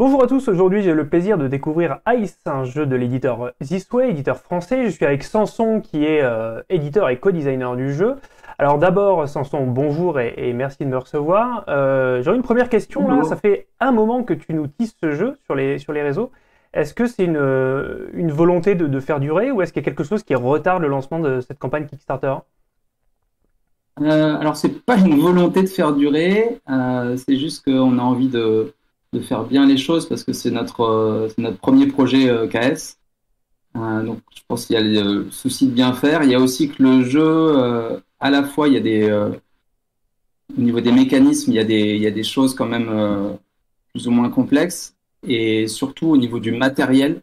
Bonjour à tous, aujourd'hui j'ai le plaisir de découvrir Ice, un jeu de l'éditeur Thisway, éditeur français. Je suis avec Sanson qui est euh, éditeur et co-designer du jeu. Alors d'abord Sanson, bonjour et, merci de me recevoir. Euh, J'ai une première question là, ça fait un moment que tu nous tisses ce jeu sur les, sur les réseaux. Est-ce que c'est une, une, volonté de, de, faire durer ou est-ce qu'il y a quelque chose qui retarde le lancement de cette campagne Kickstarter? Euh, Alors c'est pas une volonté de faire durer, euh, c'est juste qu'on a envie de de faire bien les choses parce que c'est notre, euh, notre premier projet euh, KS. Euh, donc je pense qu'il y a le souci de bien faire. Il y a aussi que le jeu, à la fois, il y a des, au niveau des mécanismes, il y a des, il y a des choses quand même plus ou moins complexes. Et surtout au niveau du matériel,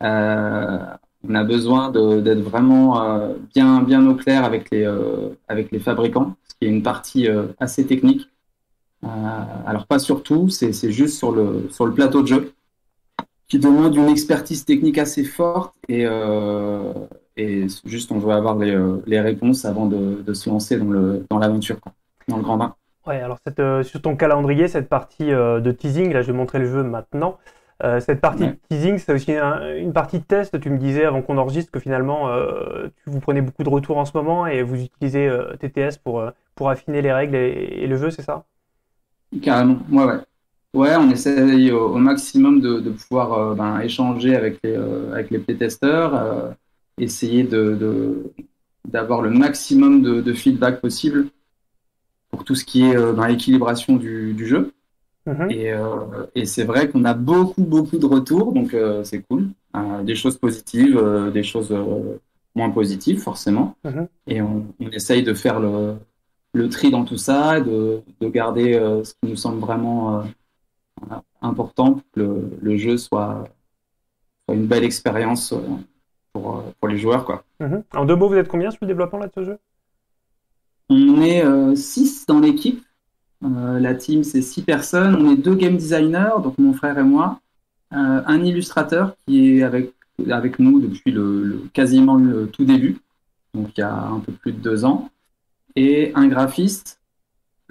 on a besoin d'être vraiment bien, bien au clair avec les, avec les fabricants, ce qui est une partie assez technique. Euh, alors pas sur tout, c'est juste sur le, sur le plateau de jeu, qui demande une expertise technique assez forte et, euh, et juste on veut avoir les, euh, les réponses avant de, de, se lancer dans l'aventure, dans, dans le grand bain. Ouais, alors cette, sur ton calendrier, cette partie de teasing, là je vais montrer le jeu maintenant. cette partie de teasing, c'est aussi une partie de test. Tu me disais avant qu'on enregistre que finalement, tu, vous prenez beaucoup de retours en ce moment et vous utilisez TTS pour, pour affiner les règles et le jeu, c'est ça? Carrément, ouais, ouais. Ouais, on essaye au, maximum de, de pouvoir euh, ben, échanger avec les, euh, avec les playtesters, euh, essayer de, d'avoir le maximum de, de, feedback possible pour tout ce qui est dans l'équilibration du, du, jeu. Mm-hmm. Et, et c'est vrai qu'on a beaucoup, beaucoup de retours, donc c'est cool. des choses positives, des choses moins positives, forcément. Mm-hmm. Et on, on, essaye de faire le, le tri dans tout ça, de, de garder euh, ce qui nous semble vraiment euh, important pour que le, jeu soit, une belle expérience euh, pour, pour, les joueurs. Quoi. Mhm. En deux mots, vous êtes combien sur le développement là, de ce jeu? On est 6 dans l'équipe. la team, c'est 6 personnes. On est deux game designers, donc mon frère et moi. un illustrateur qui est avec, avec nous depuis le, quasiment le tout début, donc il y a un peu plus de deux ans et un graphiste,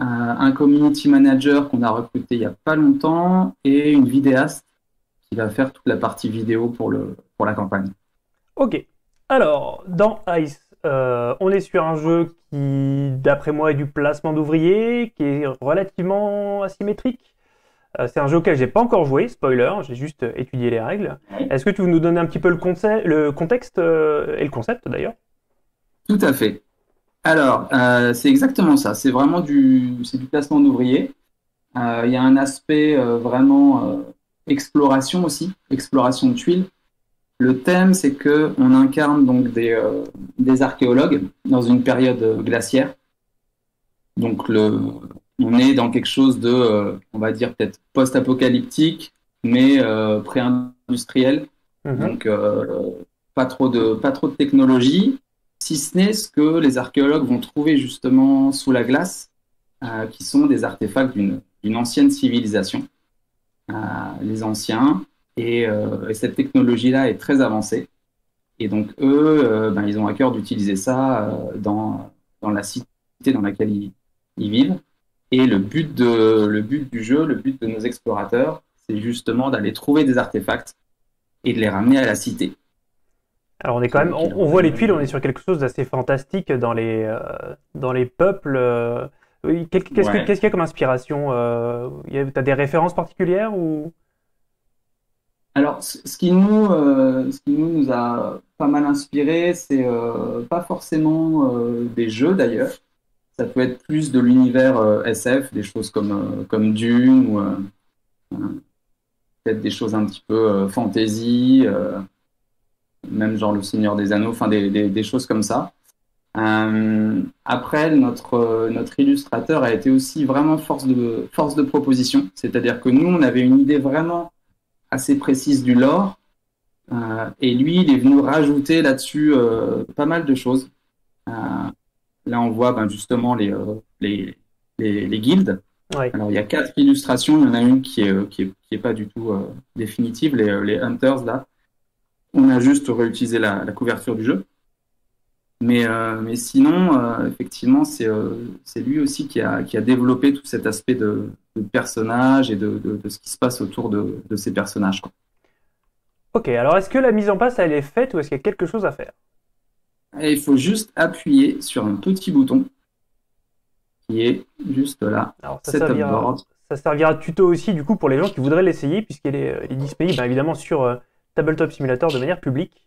un community manager qu'on a recruté il n'y a pas longtemps et une vidéaste qui va faire toute la partie vidéo pour, le, pour la campagne. Ok. Alors, dans Ice, euh, on est sur un jeu qui, d'après moi, est du placement d'ouvriers, qui est relativement asymétrique. Euh, c'est un jeu auquel j'ai pas encore joué, spoiler, j'ai juste étudié les règles. Est-ce que tu veux nous donner un petit peu le, le contexte euh, et le concept d'ailleurs? Tout à fait. Alors, euh, c'est exactement ça. C'est vraiment du, c'est du placement d'ouvriers. Euh, il y a un aspect euh, vraiment exploration aussi, exploration de tuiles. Le thème, c'est que on incarne donc des, des archéologues dans une période glaciaire. Donc, le, on est dans quelque chose de, on va dire peut-être post-apocalyptique, mais pré-industriel. Mm-hmm. Donc, pas trop de pas trop de technologie si ce n'est ce que les archéologues vont trouver justement sous la glace, euh, qui sont des artefacts d'une ancienne civilisation, euh, les anciens, euh, et, cette technologie-là est très avancée. Et donc eux, ben, ils ont à cœur d'utiliser ça dans, la cité dans laquelle ils, vivent. Et le but du jeu, le but de nos explorateurs, c'est justement d'aller trouver des artefacts et de les ramener à la cité. Alors on est quand même, on, voit les tuiles, on est sur quelque chose d'assez fantastique dans les euh, dans les peuples. Euh, qu'est-ce qu'il y a comme inspiration euh, Tu as des références particulières ou? Alors ce qui nous ce qui nous, nous a pas mal inspiré, c'est pas forcément des jeux d'ailleurs. Ça peut être plus de l'univers SF, des choses comme comme Dune ou peut-être des choses un petit peu fantasy même genre le Seigneur des Anneaux, enfin des, des, choses comme ça. Euh, après, notre, notre illustrateur a été aussi vraiment force de, force de proposition, c'est-à-dire que nous, on avait une idée vraiment assez précise du lore, euh, et lui, il est venu rajouter là-dessus euh, pas mal de choses. Là, on voit ben, justement les, les, les, les, guildes. Alors, il y a quatre illustrations, il y en a une qui est, qui est, qui est pas du tout définitive, les, les Hunters, là on a juste réutilisé la, couverture du jeu. Mais, euh, mais sinon, euh, effectivement, c'est c'est lui aussi qui a, qui a développé tout cet aspect de, de personnage et de, de, de, ce qui se passe autour de, de ces personnages. Quoi. Ok, alors est-ce que la mise en place, elle est faite ou est-ce qu'il y a quelque chose à faire? Et Il faut juste appuyer sur un petit bouton qui est juste là. Alors, ça, servira, ça servira de tuto aussi du coup pour les gens qui voudraient l'essayer puisqu'il est, est, disponible bah, évidemment sur Tabletop Simulator de manière publique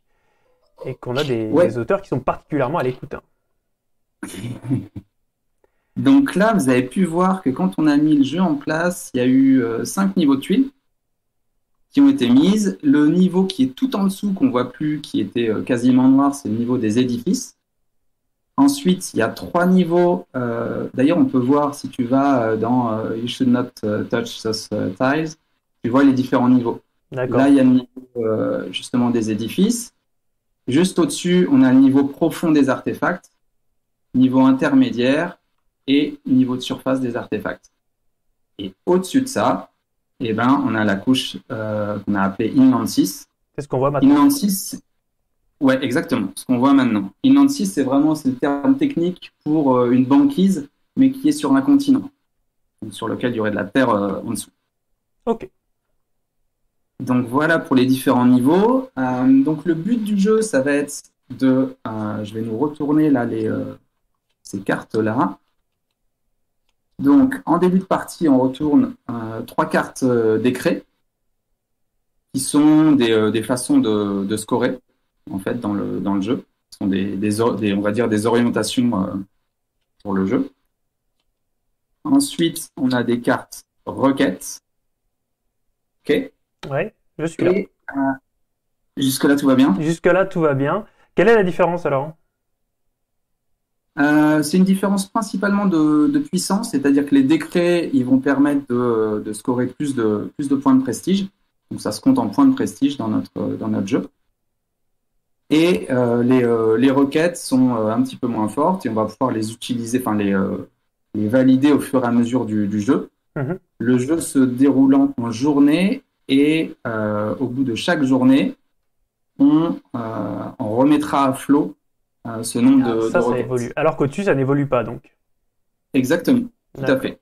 et qu'on a des, des, auteurs qui sont particulièrement à l'écoute. Hein. Donc là, vous avez pu voir que quand on a mis le jeu en place, il y a eu euh, cinq niveaux de tuiles qui ont été mises. Le niveau qui est tout en dessous, qu'on voit plus, qui était euh, quasiment noir, c'est le niveau des édifices. Ensuite, il y a trois niveaux. Euh, D'ailleurs, on peut voir si tu vas dans You should not touch those tiles, tu vois les différents niveaux. Là, il y a le niveau justement des édifices. Juste au-dessus, on a le niveau profond des artefacts, niveau intermédiaire et niveau de surface des artefacts. Et au-dessus de ça, eh ben, on a la couche euh, qu'on a appelée Inland 6. C'est ce qu'on voit maintenant? Inland 6, ouais, exactement, ce qu'on voit maintenant. Inland 6, c'est vraiment le terme technique pour euh, une banquise, mais qui est sur un continent, sur lequel il y aurait de la terre euh, en dessous. Ok. Donc voilà pour les différents niveaux. Euh, donc le but du jeu, ça va être de, euh, je vais nous retourner là les, euh, ces cartes là. Donc en début de partie, on retourne trois cartes d'écret qui sont des, façons de, scorer en fait dans le, jeu. Ce sont des on va dire des orientations pour le jeu. Ensuite, on a des cartes requêtes. Ok. Ouais, je suis là. Euh, Jusque-là, tout va bien Jusque-là, tout va bien. Quelle est la différence alors euh, C'est une différence principalement de, de puissance, c'est-à-dire que les décrets, ils vont permettre de, de, scorer plus de, plus de points de prestige. Donc ça se compte en points de prestige dans notre, dans notre jeu. Et euh, les, euh, les, requêtes sont un petit peu moins fortes et on va pouvoir les utiliser, enfin les, les valider au fur et à mesure du, du jeu. Mmh. Le jeu se déroulant en journée et euh, au bout de chaque journée, on, euh, on remettra à flot euh, ce nombre ah, de, ça, de ça évolue. Alors qu'au-dessus, ça n'évolue pas donc. Exactement, tout à fait.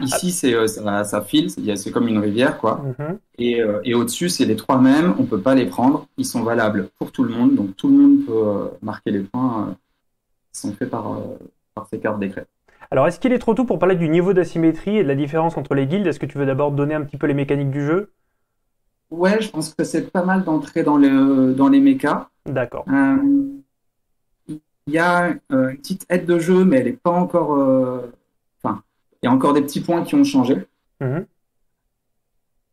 Ici, c'est ça, ça, file, c'est comme une rivière, quoi. Mm -hmm. Et, et au-dessus, c'est les trois mêmes, on peut pas les prendre, ils sont valables pour tout le monde, donc tout le monde peut marquer les points qui sont faits par, par ces cartes décrets. Alors, est-ce qu'il est trop tôt pour parler du niveau d'asymétrie et de la différence entre les guildes? Est-ce que tu veux d'abord donner un petit peu les mécaniques du jeu? Ouais, je pense que c'est pas mal d'entrer dans, le, dans les mechas. D'accord. Euh, il y a euh, une petite aide de jeu, mais elle n'est pas encore. euh, Enfin, il y a encore des petits points qui ont changé. Mhm.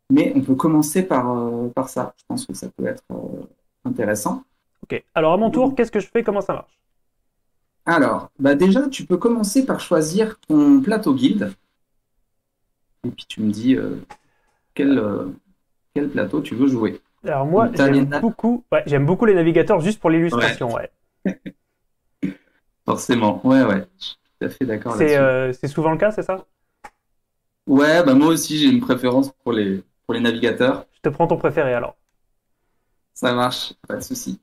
Mais on peut commencer par, euh, par ça. Je pense que ça peut être euh, intéressant. Ok. Alors, à mon tour, qu'est-ce que je fais? Comment ça marche? Alors, bah déjà, tu peux commencer par choisir ton plateau guilde. Et puis tu me dis euh, quel, quel plateau tu veux jouer. Alors moi, j'aime beaucoup, ouais, j'aime beaucoup les navigateurs juste pour l'illustration. Ouais. Forcément, ouais, ouais. Je suis tout à fait d'accord C'est euh, c'est souvent le cas, c'est ça? Ouais, bah moi aussi, j'ai une préférence pour les, pour les navigateurs. Je te prends ton préféré alors. Ça marche, pas de souci.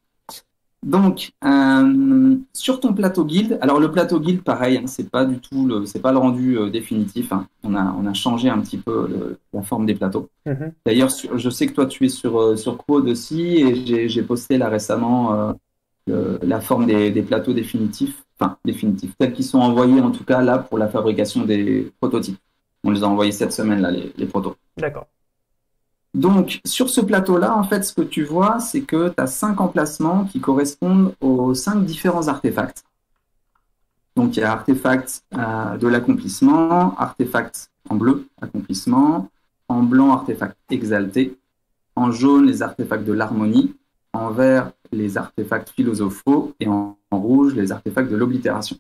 Donc, euh, sur ton plateau guild, alors le plateau guild, pareil, hein, c'est pas du tout le, c'est pas le rendu euh, définitif. hein. On a, on a changé un petit peu le- la forme des plateaux. Mhm. D'ailleurs, sur- je sais que toi, tu es sur, euh, sur aussi, et j'ai, j'ai posté là récemment euh, le- la forme des, des plateaux définitifs, enfin définitifs, tels qu'ils sont envoyés en tout cas là pour la fabrication des prototypes. On les a envoyés cette semaine là, les, les protos. D'accord. Donc, sur ce plateau-là, en fait, ce que tu vois, c'est que tu as cinq emplacements qui correspondent aux cinq différents artefacts. Donc, il y a artefact euh, de l'accomplissement, artefact en bleu, accomplissement, en blanc, artefact exalté, en jaune, les artefacts de l'harmonie, en vert, les artefacts philosophaux, et en, en rouge, les artefacts de l'oblitération.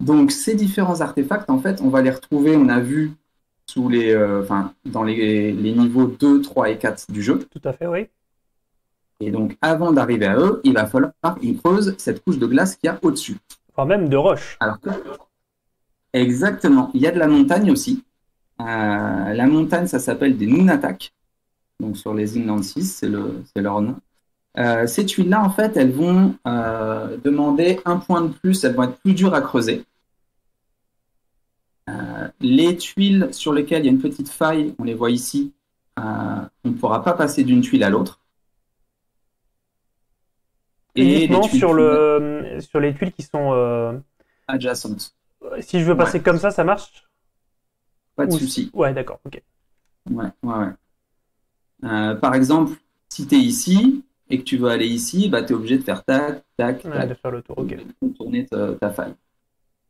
Donc, ces différents artefacts, en fait, on va les retrouver, on a vu sous les, euh, enfin, dans les, les niveaux 2, 3 et 4 du jeu. Tout à fait, oui. Et donc, avant d'arriver à eux, il va falloir qu'ils creusent cette couche de glace qu'il y a au-dessus. Enfin, même de roche. Alors que, exactement, il y a de la montagne aussi. Euh, la montagne, ça s'appelle des Nunatak. Donc, sur les Inland 6, c'est le, leur nom. Euh, ces tuiles-là, en fait, elles vont demander un point de plus, elles vont être plus dures à creuser. Euh, les tuiles sur lesquelles il y a une petite faille, on les voit ici, on ne pourra pas passer d'une tuile à l'autre. Et sur, le, sur les tuiles qui sont adjacentes. Si je veux passer comme ça, ça marche? Pas de souci. Ouais, d'accord, ok. Ouais, ouais, ouais. par exemple, si tu es ici, et que tu veux aller ici, bah, tu es obligé de faire tac, tac, tac. de faire le tour, ok. tourner ta, faille.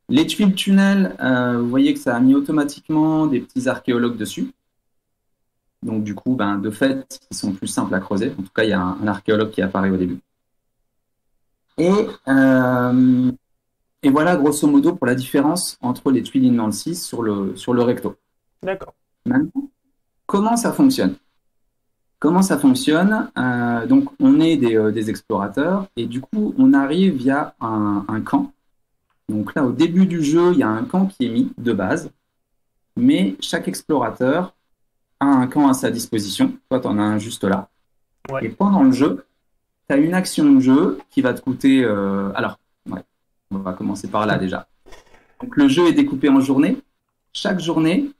Les tuiles tunnels, euh, vous voyez que ça a mis automatiquement des petits archéologues dessus. Donc du coup, ben, de fait, ils sont plus simples à creuser. En tout cas, il y a un, archéologue qui apparaît au début. Et, euh, et voilà, grosso modo, pour la différence entre les tuiles inland 6 sur le, sur le recto. D'accord. Maintenant, comment ça fonctionne? Comment ça fonctionne? Euh, Donc, on est euh, des, explorateurs et du coup, on arrive via un, camp. Donc là, au début du jeu, il y a un camp qui est mis de base, mais chaque explorateur a un camp à sa disposition. Toi, tu en as un juste là. Et pendant le jeu, tu as une action de jeu qui va te coûter. Euh, alors, on va commencer par là déjà. Donc, le jeu est découpé en journées. Chaque journée,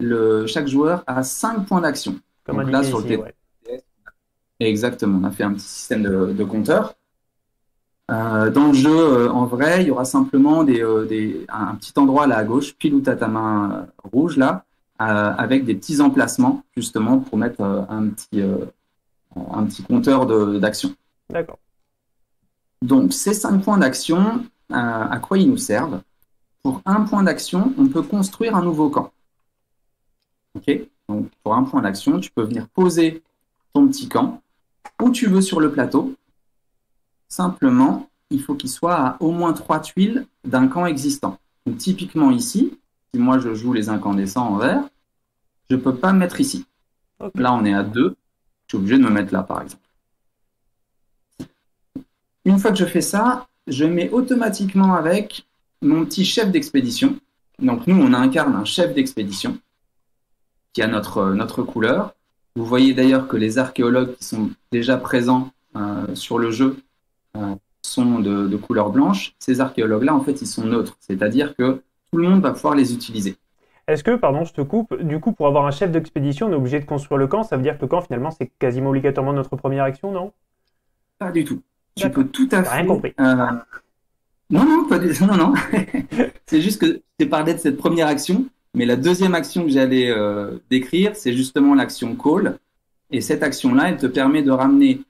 le, chaque joueur a 5 points d'action. Comme Donc là, sur le Exactement, on a fait un petit système de, compteurs. Euh, dans le jeu, euh, en vrai, il y aura simplement des, euh, des, un petit endroit là à gauche, pile où tu as ta main rouge là, avec des petits emplacements justement pour mettre un, petit, un petit compteur d'action. D'accord. Donc ces cinq points d'action, à quoi ils nous servent? Pour un point d'action, on peut construire un nouveau camp. Ok? Donc, pour un point d'action, tu peux venir poser ton petit camp où tu veux sur le plateau. Simplement, il faut qu'il soit à au moins trois tuiles d'un camp existant. Donc, typiquement ici, si moi je joue les incandescents en vert, je ne peux pas me mettre ici. Là, on est à deux. Je suis obligé de me mettre là, par exemple. Une fois que je fais ça, je mets automatiquement avec mon petit chef d'expédition. Donc, nous, on incarne un chef d'expédition qui a notre, notre couleur. Vous voyez d'ailleurs que les archéologues qui sont déjà présents euh, sur le jeu euh, sont de, couleur blanche. Ces archéologues-là, en fait, ils sont neutres, c'est-à-dire que tout le monde va pouvoir les utiliser. Est-ce que, pardon, je te coupe, du coup, pour avoir un chef d'expédition, on est obligé de construire le camp Ça veut dire que le camp, finalement, c'est quasiment obligatoirement notre première action, non? Pas du tout. Tu peux tout à fait. Rien compris. Euh, non, non, pas du... non, non. c'est juste que tu parlé de cette première action mais la deuxième action que j'allais euh, décrire, c'est justement l'action call. Et cette action-là, elle te permet de ramener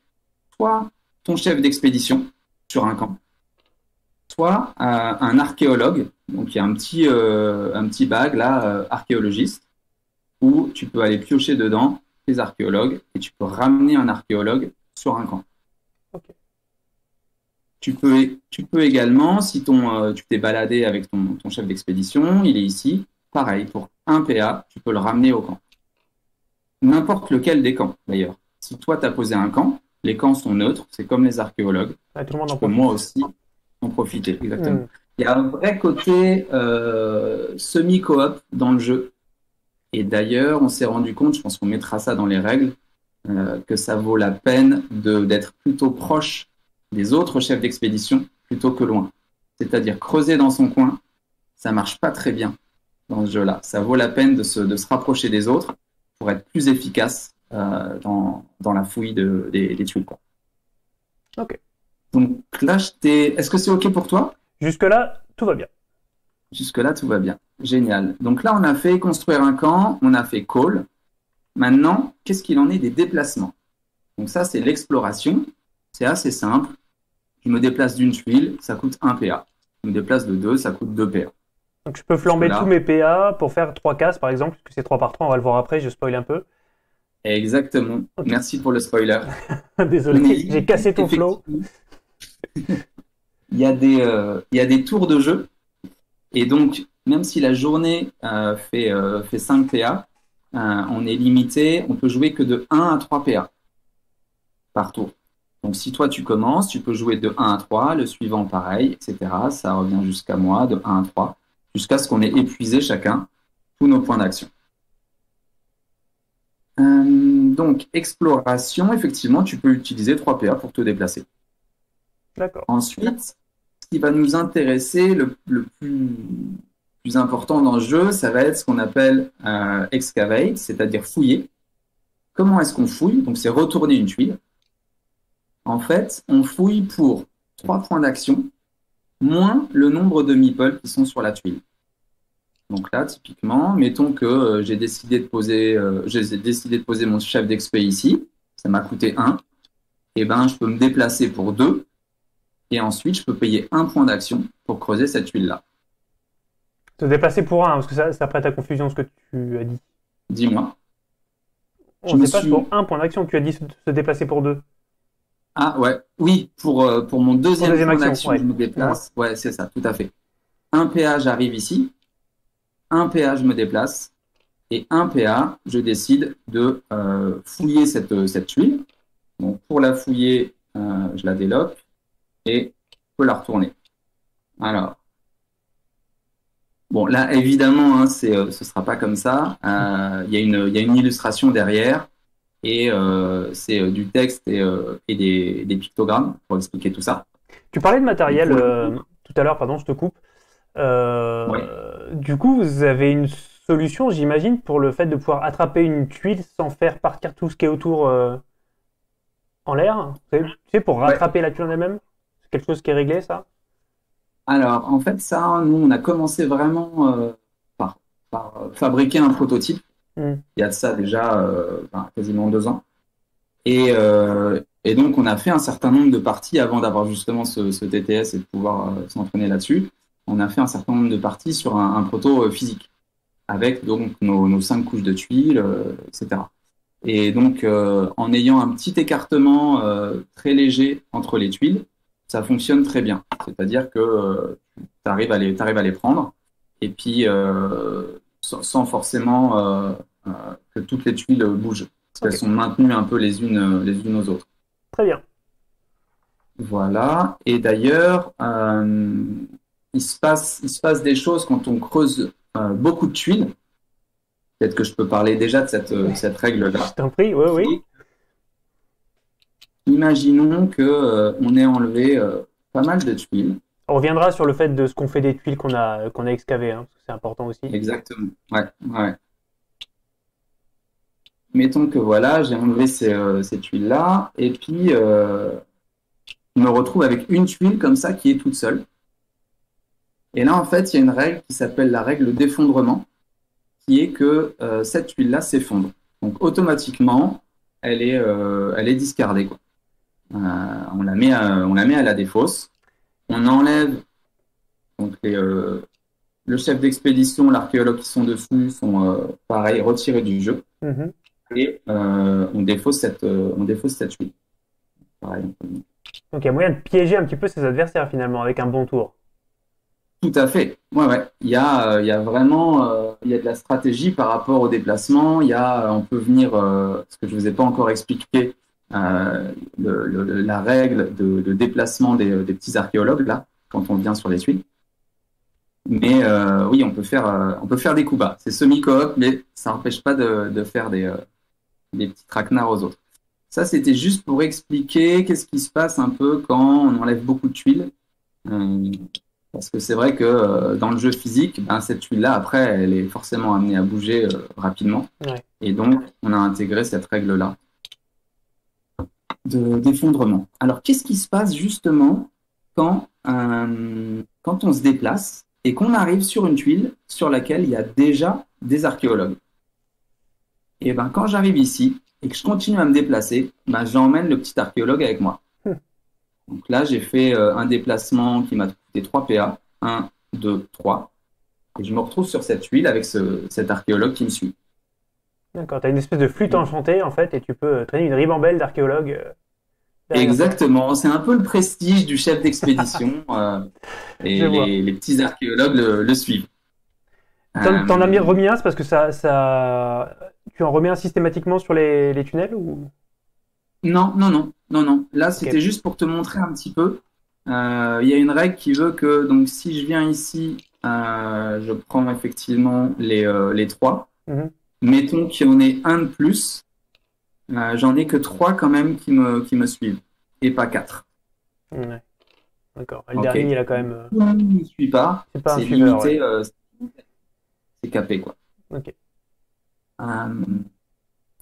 soit ton chef d'expédition sur un camp, soit euh, un archéologue. Donc il y a un petit, euh, un petit bag là, archéologiste, où tu peux aller piocher dedans tes archéologues et tu peux ramener un archéologue sur un camp. Tu peux, tu peux également, si ton, tu t'es baladé avec ton, ton chef d'expédition, il est ici, pareil, pour un PA, tu peux le ramener au camp. N'importe lequel des camps, d'ailleurs. Si toi, tu as posé un camp, les camps sont neutres, c'est comme les archéologues. tout le monde en peux moi aussi en profiter, exactement. Hmm. Il y a un vrai côté euh, semi-coop dans le jeu. Et d'ailleurs, on s'est rendu compte, je pense qu'on mettra ça dans les règles, euh, que ça vaut la peine d'être plutôt proche des autres chefs d'expédition plutôt que loin. C'est-à-dire creuser dans son coin, ça marche pas très bien dans ce jeu-là. Ça vaut la peine de se, de se, rapprocher des autres pour être plus efficace dans, dans, la fouille de, des, des tuiles. Ok. Donc là, est-ce que c'est ok pour toi? Jusque-là, tout va bien. Jusque-là, tout va bien. Génial. Donc là, on a fait construire un camp, on a fait call. Maintenant, qu'est-ce qu'il en est des déplacements? Donc ça, c'est l'exploration. C'est assez simple. Je me déplace d'une tuile, ça coûte 1 PA. Je me déplace de 2, ça coûte 2 PA. Donc je peux flamber tous mes PA pour faire trois cases par exemple, puisque c'est 3 par 3, on va le voir après, je spoil un peu. Exactement. Merci pour le spoiler. Désolé, j'ai cassé ton flow. il, y a des, euh, il y a des tours de jeu. Et donc, même si la journée euh, fait, euh, fait 5 PA, on est limité, on peut jouer que de 1 à 3 PA par tour. Donc si toi tu commences, tu peux jouer de 1 à 3, le suivant pareil, etc. Ça revient jusqu'à moi de 1 à 3 jusqu'à ce qu'on ait épuisé chacun tous nos points d'action. Euh, donc, exploration, effectivement, tu peux utiliser 3 PA pour te déplacer. D'accord. Ensuite, ce qui va nous intéresser, le, le plus, plus, important dans le jeu, ça va être ce qu'on appelle euh, excavate, c'est-à-dire fouiller. Comment est-ce qu'on fouille? Donc, c'est retourner une tuile. En fait, on fouille pour 3 points d'action, moins le nombre de meeples qui sont sur la tuile. Donc là, typiquement, mettons que euh, j'ai décidé de poser, euh, j'ai décidé de poser mon chef d'expé ici. Ça m'a coûté 1. Et eh ben, je peux me déplacer pour 2. Et ensuite, je peux payer un point d'action pour creuser cette tuile-là. Te déplacer pour 1, parce que ça, ça prête à confusion ce que tu as dit. Dis-moi. On se déplace pour un point d'action. Tu as dit se déplacer pour 2. Ah ouais, oui, pour, euh, pour mon deuxième, point d'action, je me déplace. Ouais, c'est ça, tout à fait. Un PA, j'arrive ici un PA, je me déplace, et un PA, je décide de euh, fouiller cette, cette tuile. Donc pour la fouiller, euh, je la déloque et je peux la retourner. Alors, bon là évidemment, hein, euh, ce sera pas comme ça. Il y, y, a une illustration derrière et c'est du texte et, et des, des, pictogrammes pour expliquer tout ça. Tu parlais de matériel tout à l'heure, pardon, je te coupe. Euh, du coup, vous avez une solution, j'imagine, pour le fait de pouvoir attraper une tuile sans faire partir tout ce qui est autour euh, en l'air. Tu sais, pour rattraper la tuile en elle-même? C'est quelque chose qui est réglé, ça? Alors, en fait, ça, nous, on a commencé vraiment euh, par, fabriquer un prototype. Hmm. Il y a de ça déjà quasiment deux ans. Et, et, donc, on a fait un certain nombre de parties avant d'avoir justement ce, ce, TTS et de pouvoir s'entraîner là-dessus on a fait un certain nombre de parties sur un, proto euh, physique, avec donc nos, cinq couches de tuiles, euh, etc. Et donc, euh, en ayant un petit écartement très léger entre les tuiles, ça fonctionne très bien. C'est-à-dire que tu arrives à, les, arrives à les prendre, et puis sans, forcément que toutes les tuiles bougent, parce qu'elles sont maintenues un peu les unes, les unes aux autres. Très bien. Voilà. Et d'ailleurs, il se passe, il se passe des choses quand on creuse euh, beaucoup de tuiles. Peut-être que je peux parler déjà de cette, euh, cette règle-là. Je t'en prie, oui, oui. Imaginons qu'on euh, on ait enlevé pas mal de tuiles. On reviendra sur le fait de ce qu'on fait des tuiles qu'on a, qu'on a excavées, hein, c'est important aussi. Exactement, ouais, ouais. Mettons que voilà, j'ai enlevé ces, ces tuiles-là, et puis je me retrouve avec une tuile comme ça qui est toute seule. Et là, en fait, il y a une règle qui s'appelle la règle d'effondrement, qui est que euh, cette tuile-là s'effondre. Donc, automatiquement, elle est, euh, elle est discardée. Quoi. Euh, on, la met à, on la met à la défausse. On enlève donc le chef d'expédition, l'archéologue qui sont dessus sont pareil retirés du jeu. Mm-hmm. Et on défausse cette, on défausse cette tuile. Pareil. Donc il y a moyen de piéger un petit peu ses adversaires finalement avec un bon tour. Tout à fait. Ouais, ouais. Il y a, euh, il y a vraiment, euh, de la stratégie par rapport au déplacement. A, on peut venir, euh, ce que je vous ai pas encore expliqué, la règle de, déplacement des, petits archéologues là, quand on vient sur les tuiles. Mais oui, on peut faire, on peut faire des coups bas. C'est semi-coop, mais ça n'empêche pas de, faire des, des petits traquenards aux autres. Ça, c'était juste pour expliquer qu'est-ce qui se passe un peu quand on enlève beaucoup de tuiles. Parce que c'est vrai que euh, dans le jeu physique, ben, cette tuile-là, après, elle est forcément amenée à bouger euh, rapidement. Et donc, on a intégré cette règle-là d'effondrement. Alors, qu'est-ce qui se passe justement quand, euh, quand on se déplace et qu'on arrive sur une tuile sur laquelle il y a déjà des archéologues? Et ben, quand j'arrive ici et que je continue à me déplacer, ben, j'emmène le petit archéologue avec moi. Donc là, j'ai fait euh, un déplacement qui m'a coûté 3 PA. 1, 2, 3. Et je me retrouve sur cette huile avec cet archéologue qui me suit. D'accord, tu as une espèce de flûte enchantée en fait, et tu peux euh, traîner une ribambelle d'archéologues. Euh, Exactement, c'est un peu le prestige du chef d'expédition. et les, petits archéologues le, suivent. T'en as mis remis un, c'est parce que ça, ça, tu en remets un systématiquement sur les, les tunnels ou? Non, non, non. Non, non. Là, c'était juste pour te montrer un petit peu. Euh, il y a une règle qui veut que, donc, si je viens ici, euh, je prends effectivement les, euh, les trois. Mhm. Mettons qu'il y en ait un de plus. J'en ai que trois quand même qui me, qui me suivent, et pas quatre. Ouais. D'accord. Le dernier, il a quand même. le monde ne me suit pas, C'est pas un c'est suiveur. limité, ouais. c'est capé quoi. Ok.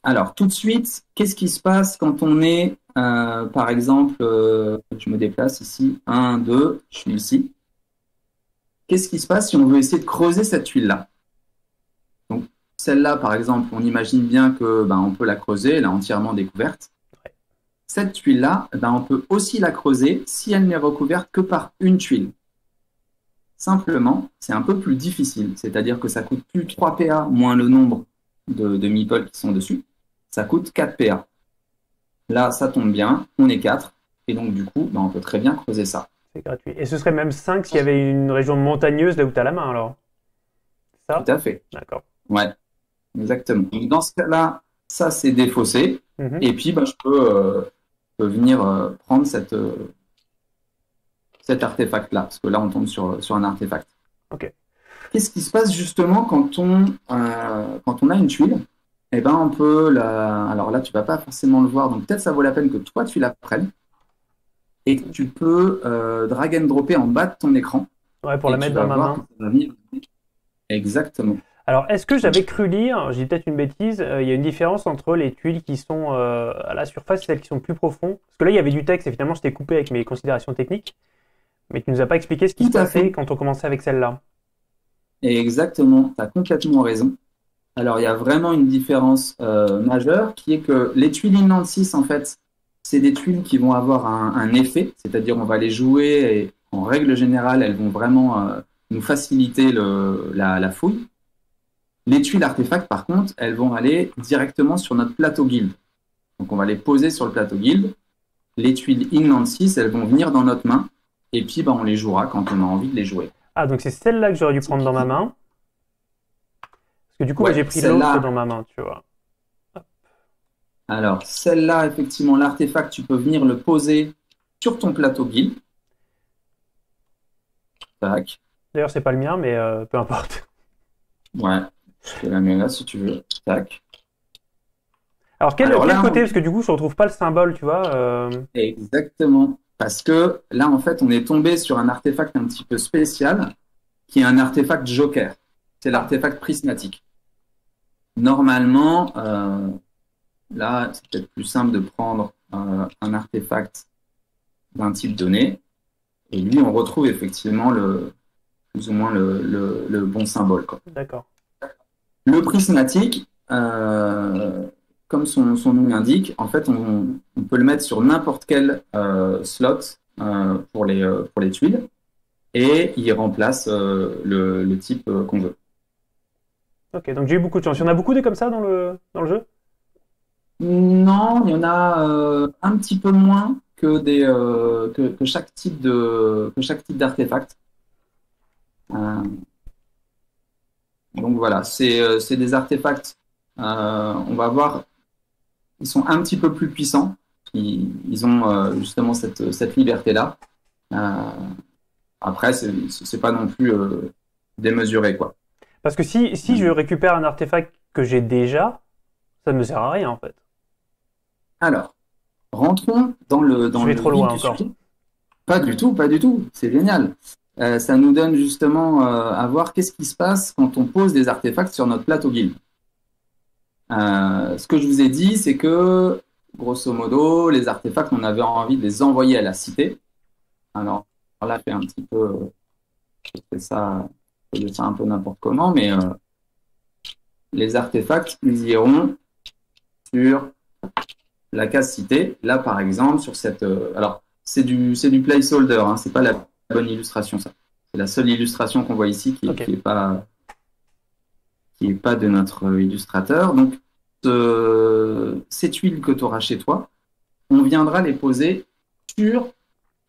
Alors, tout de suite, qu'est-ce qui se passe quand on est, euh, par exemple, euh, je me déplace ici, 1, 2, je suis ici. Qu'est-ce qui se passe si on veut essayer de creuser cette tuile-là? Donc, celle-là, par exemple, on imagine bien que ben, on peut la creuser, elle est entièrement découverte. Ouais. Cette tuile-là, ben, on peut aussi la creuser si elle n'est recouverte que par une tuile. Simplement, c'est un peu plus difficile, c'est-à-dire que ça coûte plus 3 PA moins le nombre de, de meeples qui sont dessus, ça coûte 4 PA. Là, ça tombe bien, on est 4, et donc du coup, ben, on peut très bien creuser ça. C'est gratuit. Et ce serait même 5 s'il y avait une région montagneuse là où tu as la main alors? Ça? Tout à fait. D'accord. Ouais, exactement. Donc, dans ce cas-là, ça c'est défaussé, Mhm. et puis ben, je peux, euh, je peux venir euh, prendre cette, euh, cet artefact-là, parce que là on tombe sur, sur un artefact. Ok. Qu'est-ce qui se passe justement quand on, quand on a une tuile? Eh ben, on peut la... Alors là, tu vas pas forcément le voir, donc peut-être ça vaut la peine que toi tu la prennes et que tu peux euh, drag and dropper en bas de ton écran. Ouais, pour la mettre dans ma main. Exactement. Alors, est-ce que j'avais cru lire, j'ai peut-être une bêtise, euh, il y a une différence entre les tuiles qui sont euh, à la surface et celles qui sont plus profondes? Parce que là, il y avait du texte et finalement, je t'ai coupé avec mes considérations techniques, mais tu nous as pas expliqué ce qui Tout se passait fait. quand on commençait avec celle-là. Et exactement, tu as complètement raison. Alors, il y a vraiment une différence euh, majeure qui est que les tuiles Inland 6, en fait, c'est des tuiles qui vont avoir un, un effet, c'est-à-dire on va les jouer et en règle générale, elles vont vraiment euh, nous faciliter le, la, la fouille. Les tuiles artefacts, par contre, elles vont aller directement sur notre plateau guild. Donc, on va les poser sur le plateau guild. Les tuiles Inland 6, elles vont venir dans notre main et puis bah, on les jouera quand on a envie de les jouer. Ah, donc c'est celle-là que j'aurais dû prendre dans ma main. Que du coup, Ouais, j'ai pris l'autre dans ma main, tu vois. Alors, celle-là, effectivement, l'artefact, tu peux venir le poser sur ton plateau guild. Tac. D'ailleurs, c'est pas le mien, mais euh, peu importe. Ouais. Je la mets là si tu veux. Tac. Alors, quel, Alors quel là, côté? on- Parce que du coup, je retrouve pas le symbole, tu vois. euh, Exactement. Parce que là, en fait, on est tombé sur un artefact un petit peu spécial qui est un artefact joker. C'est l'artefact prismatique. Normalement, euh, là, c'est peut-être plus simple de prendre euh, un artefact d'un type donné. Et lui, on retrouve effectivement le, plus ou moins le, le- le bon symbole, quoi. D'accord. Le prismatique, euh, comme son, son nom l'indique, en fait, on, on peut le mettre sur n'importe quel euh, slot euh, pour les, euh, pour les tuiles et il remplace euh, le, le type euh, qu'on veut. Ok, donc j'ai eu beaucoup de chance. Il y en a beaucoup des comme ça dans le, dans le jeu? Non, il y en a euh, un petit peu moins que, des, euh, que, que chaque type de, que chaque type d'artefact. Euh, donc voilà, c'est euh, c'est des artefacts. euh, on va voir, ils sont un petit peu plus puissants. Ils, ils ont euh, justement cette, cette liberté-là. Après, c'est c'est pas non plus démesuré, quoi. Parce que si, si je récupère un artefact que j'ai déjà, ça ne me sert à rien en fait. Alors, rentrons dans le dans Je vais le trop loin du encore. sujet. Pas du tout, pas du tout. C'est génial. Euh, ça nous donne justement euh, à voir qu'est-ce qui se passe quand on pose des artefacts sur notre plateau guild. Euh, ce que je vous ai dit, c'est que grosso modo, les artefacts, on avait envie de les envoyer à la cité. Alors, là, je fais un petit peu, je fais ça, je ça un peu n'importe comment, mais euh, les artefacts, ils iront sur la case cité. Là, par exemple, sur cette. euh, alors, c'est du, c'est du placeholder, hein, c'est pas la bonne illustration, ça. C'est la seule illustration qu'on voit ici qui, Ok. qui est pas qui est pas de notre euh, illustrateur. Donc, ce- ces tuiles que tu auras chez toi, on viendra les poser sur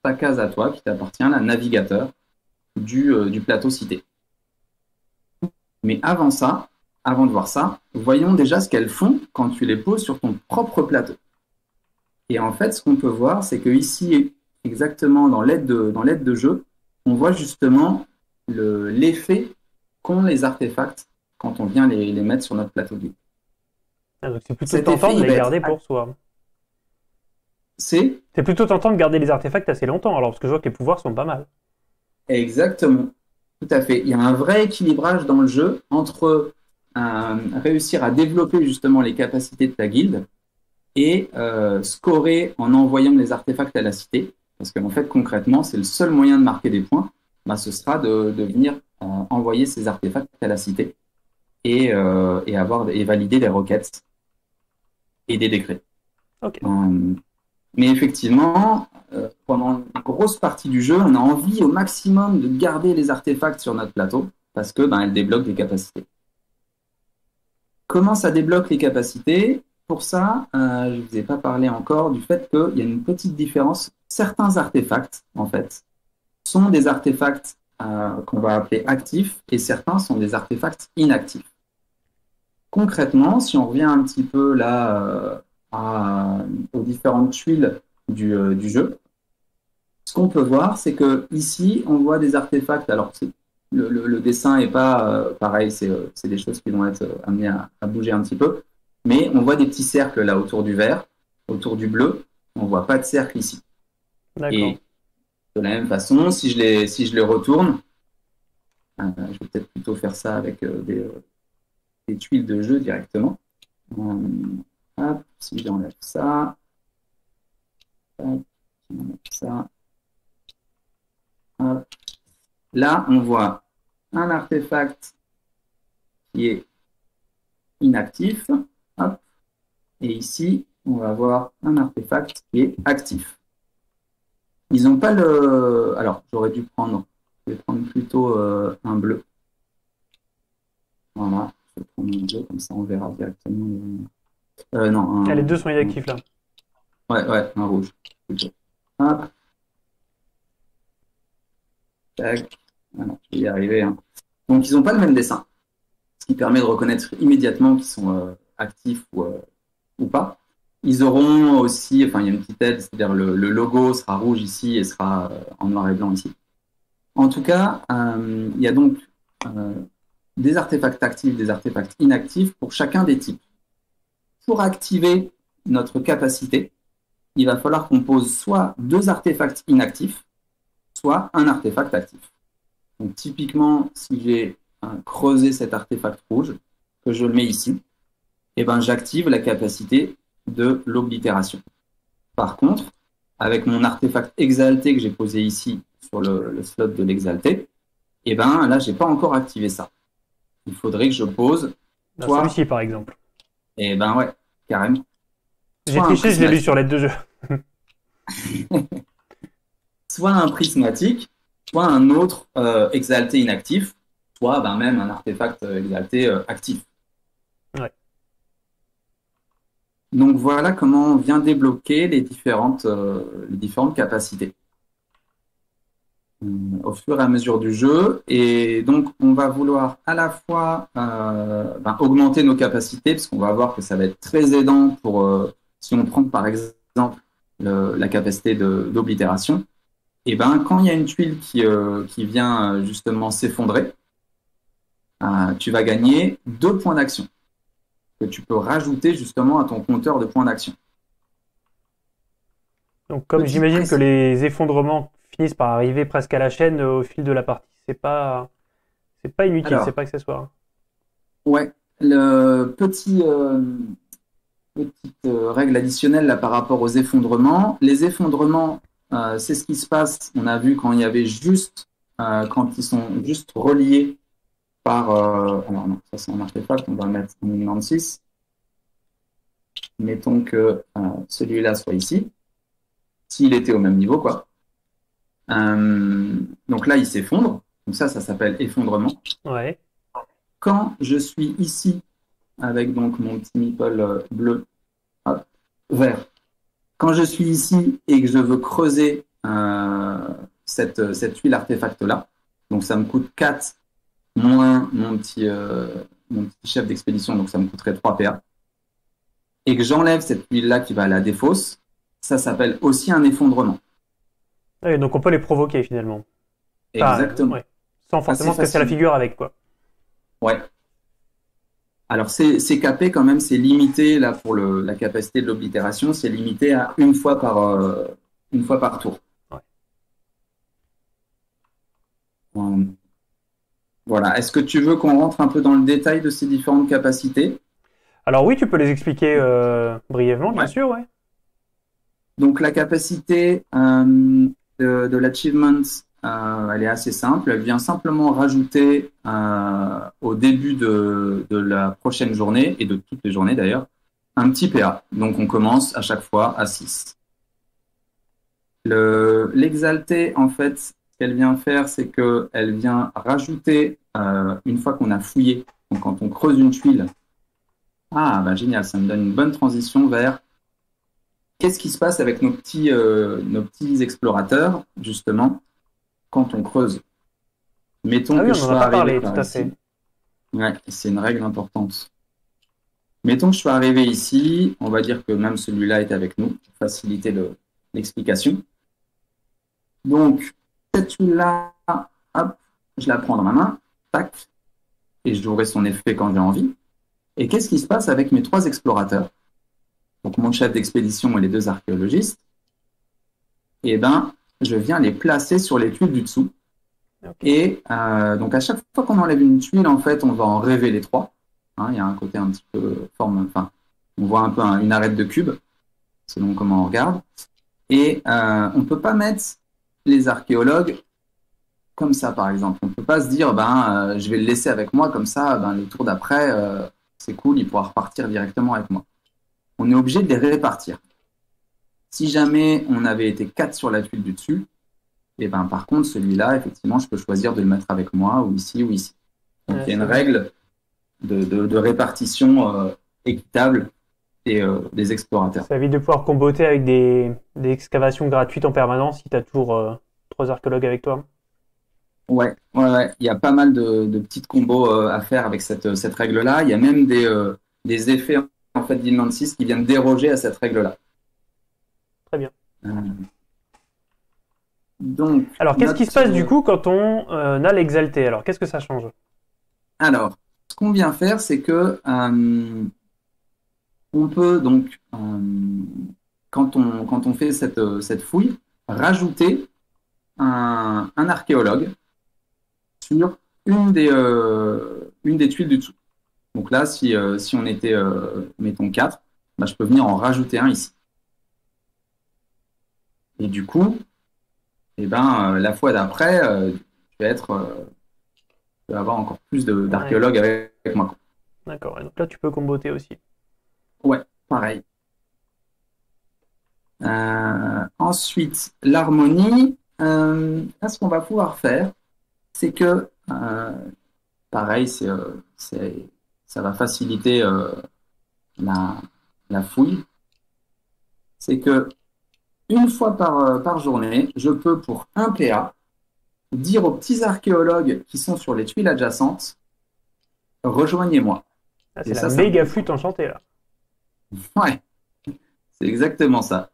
ta case à toi qui t'appartient, la navigateur du, euh, du plateau cité. Mais avant ça, avant de voir ça, voyons déjà ce qu'elles font quand tu les poses sur ton propre plateau. Et en fait, ce qu'on peut voir, c'est que ici, exactement dans l'aide de, dans l'aide de jeu, on voit justement le- l'effet qu'ont les artefacts quand on vient les, les mettre sur notre plateau guide. Ah, donc c'est plutôt tentant de les garder pour soi. C'est? C'est plutôt tentant de garder les artefacts assez longtemps, alors parce que je vois que les pouvoirs sont pas mal. Exactement. Tout à fait. Il y a un vrai équilibrage dans le jeu entre euh, réussir à développer justement les capacités de ta guilde et euh, scorer en envoyant les artefacts à la cité. Parce qu'en fait, concrètement, c'est le seul moyen de marquer des points. Bah, ce sera de, de venir euh, envoyer ces artefacts à la cité et, et, avoir, et valider les requêtes et des décrets. Mais effectivement, euh, pendant une grosse partie du jeu, on a envie au maximum de garder les artefacts sur notre plateau parce que ben, elles débloquent des capacités. Comment ça débloque les capacités? Pour ça, euh, je ne vous ai pas parlé encore du fait qu'il y a une petite différence. Certains artefacts, en fait, sont des artefacts euh, qu'on va appeler actifs et certains sont des artefacts inactifs. Concrètement, si on revient un petit peu là euh, à, aux différentes tuiles du, euh, du jeu, ce qu'on peut voir, c'est que ici, on voit des artefacts. Alors, le, le, le, dessin est pas euh, pareil, c'est des choses qui vont être amenées à, à, bouger un petit peu. Mais on voit des petits cercles là autour du vert, autour du bleu. On voit pas de cercle ici. Et de la même façon, si je les, si je les retourne, euh, je vais peut-être plutôt faire ça avec euh, des, des, tuiles de jeu directement. Hop, si j'enlève ça, ça. Là, on voit un artefact qui est inactif. Hop. Et ici, on va avoir un artefact qui est actif. Ils n'ont pas le... Alors, j'aurais dû prendre... Je vais prendre plutôt euh, un bleu. Voilà. Je vais prendre un bleu, comme ça on verra directement. Euh, non, un... ah, les deux sont inactifs là. Ouais, ouais, un rouge. Hop. Tac. Voilà, je vais y arriver. Hein. Donc, ils n'ont pas le même dessin, ce qui permet de reconnaître immédiatement qu'ils sont euh, actifs ou, euh, ou, pas. Ils auront aussi, enfin, il y a une petite aide, c'est-à-dire le, le, logo sera rouge ici et sera en noir et blanc ici. En tout cas, il y a donc des artefacts actifs, des artefacts inactifs pour chacun des types. Pour activer notre capacité, il va falloir qu'on pose soit deux artefacts inactifs, soit un artefact actif. Donc typiquement, si j'ai creusé cet artefact rouge, que je le mets ici, eh ben, j'active la capacité de l'oblitération. Par contre, avec mon artefact exalté que j'ai posé ici sur le, le slot de l'exalté, eh ben, là, j'ai pas encore activé ça. Il faudrait que je pose. Soit... Celui-ci, par exemple. Eh ben ouais, carrément. J'ai triché, je l'ai lu sur l'aide de jeu. soit un prismatique, soit un autre euh, exalté inactif, soit ben, même un artefact exalté euh, actif. Ouais. Donc voilà comment on vient débloquer les différentes, euh, les différentes capacités euh, au fur et à mesure du jeu. Et donc on va vouloir à la fois euh, ben, augmenter nos capacités, parce qu'on va voir que ça va être très aidant pour, si on prend par exemple le, la capacité d'oblitération, et ben quand il y a une tuile qui, euh, qui vient justement s'effondrer, euh, tu vas gagner deux points d'action que tu peux rajouter justement à ton compteur de points d'action. Donc comme j'imagine que les effondrements finissent par arriver presque à la chaîne au fil de la partie, c'est pas c'est pas inutile, c'est pas accessoire. Ouais, le petit euh, petite euh, règle additionnelle là par rapport aux effondrements, les effondrements euh, c'est ce qui se passe, on a vu quand il y avait juste, euh, quand ils sont juste reliés par, euh, alors non, ça c'est un artefact, on va mettre en 96. Mettons que euh, celui-là soit ici, s'il était au même niveau, quoi. Donc là, il s'effondre, donc ça, ça s'appelle effondrement. Ouais. Quand je suis ici, avec donc mon petit meeple bleu, hop, vert, quand je suis ici et que je veux creuser euh, cette, cette huile artefact-là, donc ça me coûte 4 moins mon petit, euh, mon petit chef d'expédition, donc ça me coûterait 3 PA, et que j'enlève cette huile-là qui va à la défausse, ça s'appelle aussi un effondrement. Oui, donc on peut les provoquer finalement. Exactement. ouais. Sans forcément se casser la figure avec, quoi. Ouais. Alors c'est capé quand même, c'est limité là pour le, la capacité de l'oblitération, c'est limité à une fois par euh, une fois par tour. Euh, voilà. Est-ce que tu veux qu'on rentre un peu dans le détail de ces différentes capacités? Alors oui, tu peux les expliquer euh, brièvement, bien sûr, ouais. Donc la capacité de, l'achievement euh, elle est assez simple. Elle vient simplement rajouter euh, au début de, la prochaine journée, et de toutes les journées d'ailleurs, un petit PA. Donc on commence à chaque fois à 6. L'exalté, en fait, ce qu'elle vient faire, c'est qu'elle vient rajouter, euh, une fois qu'on a fouillé, donc quand on creuse une tuile, ah bah génial, ça me donne une bonne transition vers qu'est-ce qui se passe avec nos petits, nos petits explorateurs, justement quand on creuse? Mettons ah que je sois arrivé. Ouais, c'est une règle importante. Mettons que je sois arrivé ici, on va dire que même celui-là est avec nous pour faciliter l'explication. Donc, cette tuile-là, hop, je la prends dans ma main, tac, et je jouerai son effet quand j'ai envie. Et qu'est-ce qui se passe avec mes trois explorateurs? Donc, mon chef d'expédition et les deux archéologistes. Eh ben, je viens les placer sur les tuiles du dessous. Et euh, donc à chaque fois qu'on enlève une tuile, en fait, on va en rêver les trois. Hein, il y a un côté un petit peu forme, enfin, on voit un peu une arête de cube, selon comment on regarde. Et euh, on ne peut pas mettre les archéologues comme ça, par exemple. On ne peut pas se dire, ben, euh, je vais le laisser avec moi, comme ça, ben, les tours d'après, c'est cool, il pourra repartir directement avec moi. On est obligé de les répartir. Si jamais on avait été 4 sur la tuile du dessus, et eh ben par contre, celui-là, effectivement, je peux choisir de le mettre avec moi, ou ici, ou ici. Donc il y a une règle de, répartition euh, équitable et, euh, des explorateurs. Ça évite de pouvoir comboter avec des, excavations gratuites en permanence si tu as toujours euh, trois archéologues avec toi. Ouais, ouais, il y a pas mal de, de petites combos à faire avec cette, cette règle-là. Il y a même des, des effets en fait d'Inland 6 qui viennent déroger à cette règle-là. Très bien. Euh, donc, alors, qu'est-ce qui se passe du coup quand on euh, a l'exalté? Alors, qu'est-ce que ça change? Alors, ce qu'on vient faire, c'est que euh, on peut donc, quand, on, quand on fait cette, cette fouille, rajouter un, archéologue sur une des, une des tuiles du dessous. Donc là, si, si on était, mettons 4, bah, je peux venir en rajouter un ici. Et du coup, eh ben, euh, la fois d'après, euh, je vais être, euh, avoir encore plus d'archéologues avec, moi. D'accord. Donc là, tu peux comboter aussi. Ouais, pareil. ensuite, l'harmonie. là, ce qu'on va pouvoir faire, c'est que, pareil, c'est, ça va faciliter la, la fouille. C'est que une fois euh, par, journée, je peux, pour un PA, dire aux petits archéologues qui sont sur les tuiles adjacentes, rejoignez-moi. Ah, c'est la méga flûte enchantée, là. Ouais, c'est exactement ça.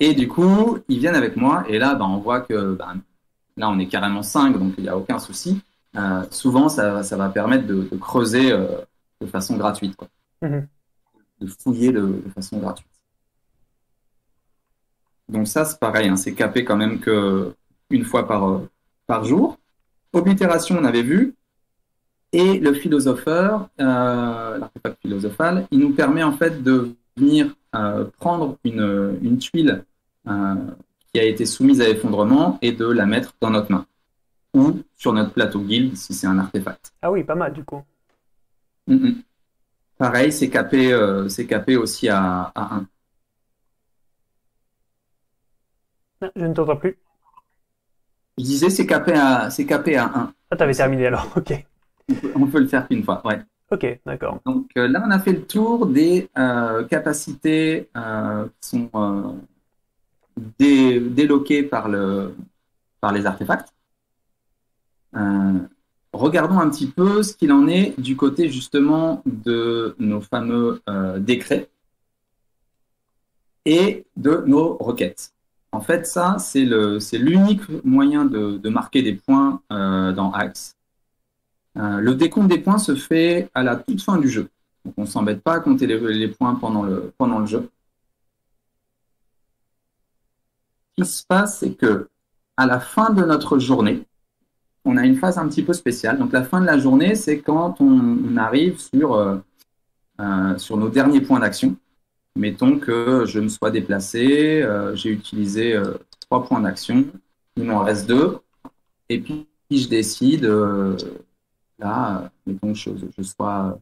Et du coup, ils viennent avec moi, et là, ben, on voit que ben, là, on est carrément 5, donc il n'y a aucun souci. Euh, souvent, ça, va permettre de, creuser euh, de façon gratuite, mhm. de fouiller de façon gratuite. Donc ça, c'est pareil, hein, c'est capé quand même que une fois par, euh, par jour. Oblitération, on avait vu. Et le philosopheur, l'artefact philosophal, il nous permet en fait de venir prendre une, une tuile qui a été soumise à effondrement et de la mettre dans notre main. Ou sur notre plateau guild si c'est un artefact. Ah oui, pas mal du coup. Pareil, c'est capé, c'est capé aussi à, à 1. Je ne t'entends plus. Je disais, c'est capé à, c'est capé à 1. Ah, t'avais terminé alors, ok. On peut, le faire qu'une fois, ouais. Ok, d'accord. Donc euh, là, on a fait le tour des euh, capacités euh, qui sont déloquées par, le, par les artefacts. Regardons un petit peu ce qu'il en est du côté justement de nos fameux décrets et de nos requêtes. En fait, ça, c'est l'unique moyen de, marquer des points euh, dans Axe. Euh, le décompte des points se fait à la toute fin du jeu. Donc on ne s'embête pas à compter les, points pendant le, pendant le jeu. Ce qui se passe, c'est que à la fin de notre journée, on a une phase un petit peu spéciale. Donc la fin de la journée, c'est quand on, arrive sur, euh, euh, sur nos derniers points d'action. Mettons que je me sois déplacé, euh, j'ai utilisé trois points d'action, il m'en reste deux, et puis je décide, là, mettons que je, sois...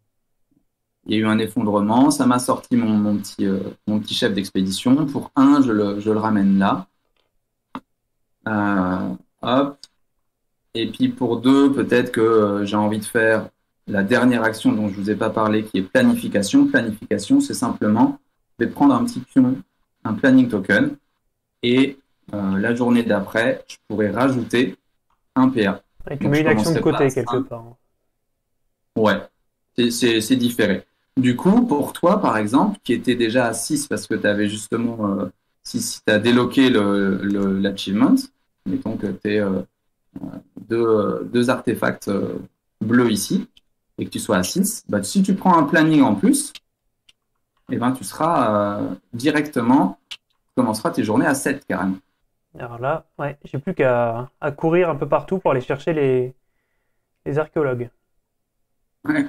Il y a eu un effondrement, ça m'a sorti mon, petit, mon petit chef d'expédition. Pour un, je le, je le ramène là. hop, et puis pour deux, peut-être que euh, j'ai envie de faire la dernière action dont je ne vous ai pas parlé, qui est planification. Planification, c'est simplement, je vais prendre un petit pion, un planning token, et euh, la journée d'après, je pourrais rajouter un PA. Et tu mets une action de côté quelque part. Ouais, c'est différé. Du coup, pour toi, par exemple, qui était déjà à 6 parce que tu avais justement, euh, si, tu as déloqué l'achievement, le, mettons que tu es deux, deux artefacts euh, bleus ici et que tu sois à 6, bah, si tu prends un planning en plus, et eh ben, tu seras euh, directement, tu commenceras tes journées à 7 carrément. Alors là, ouais, j'ai plus qu'à courir un peu partout pour aller chercher les, les archéologues. Ouais.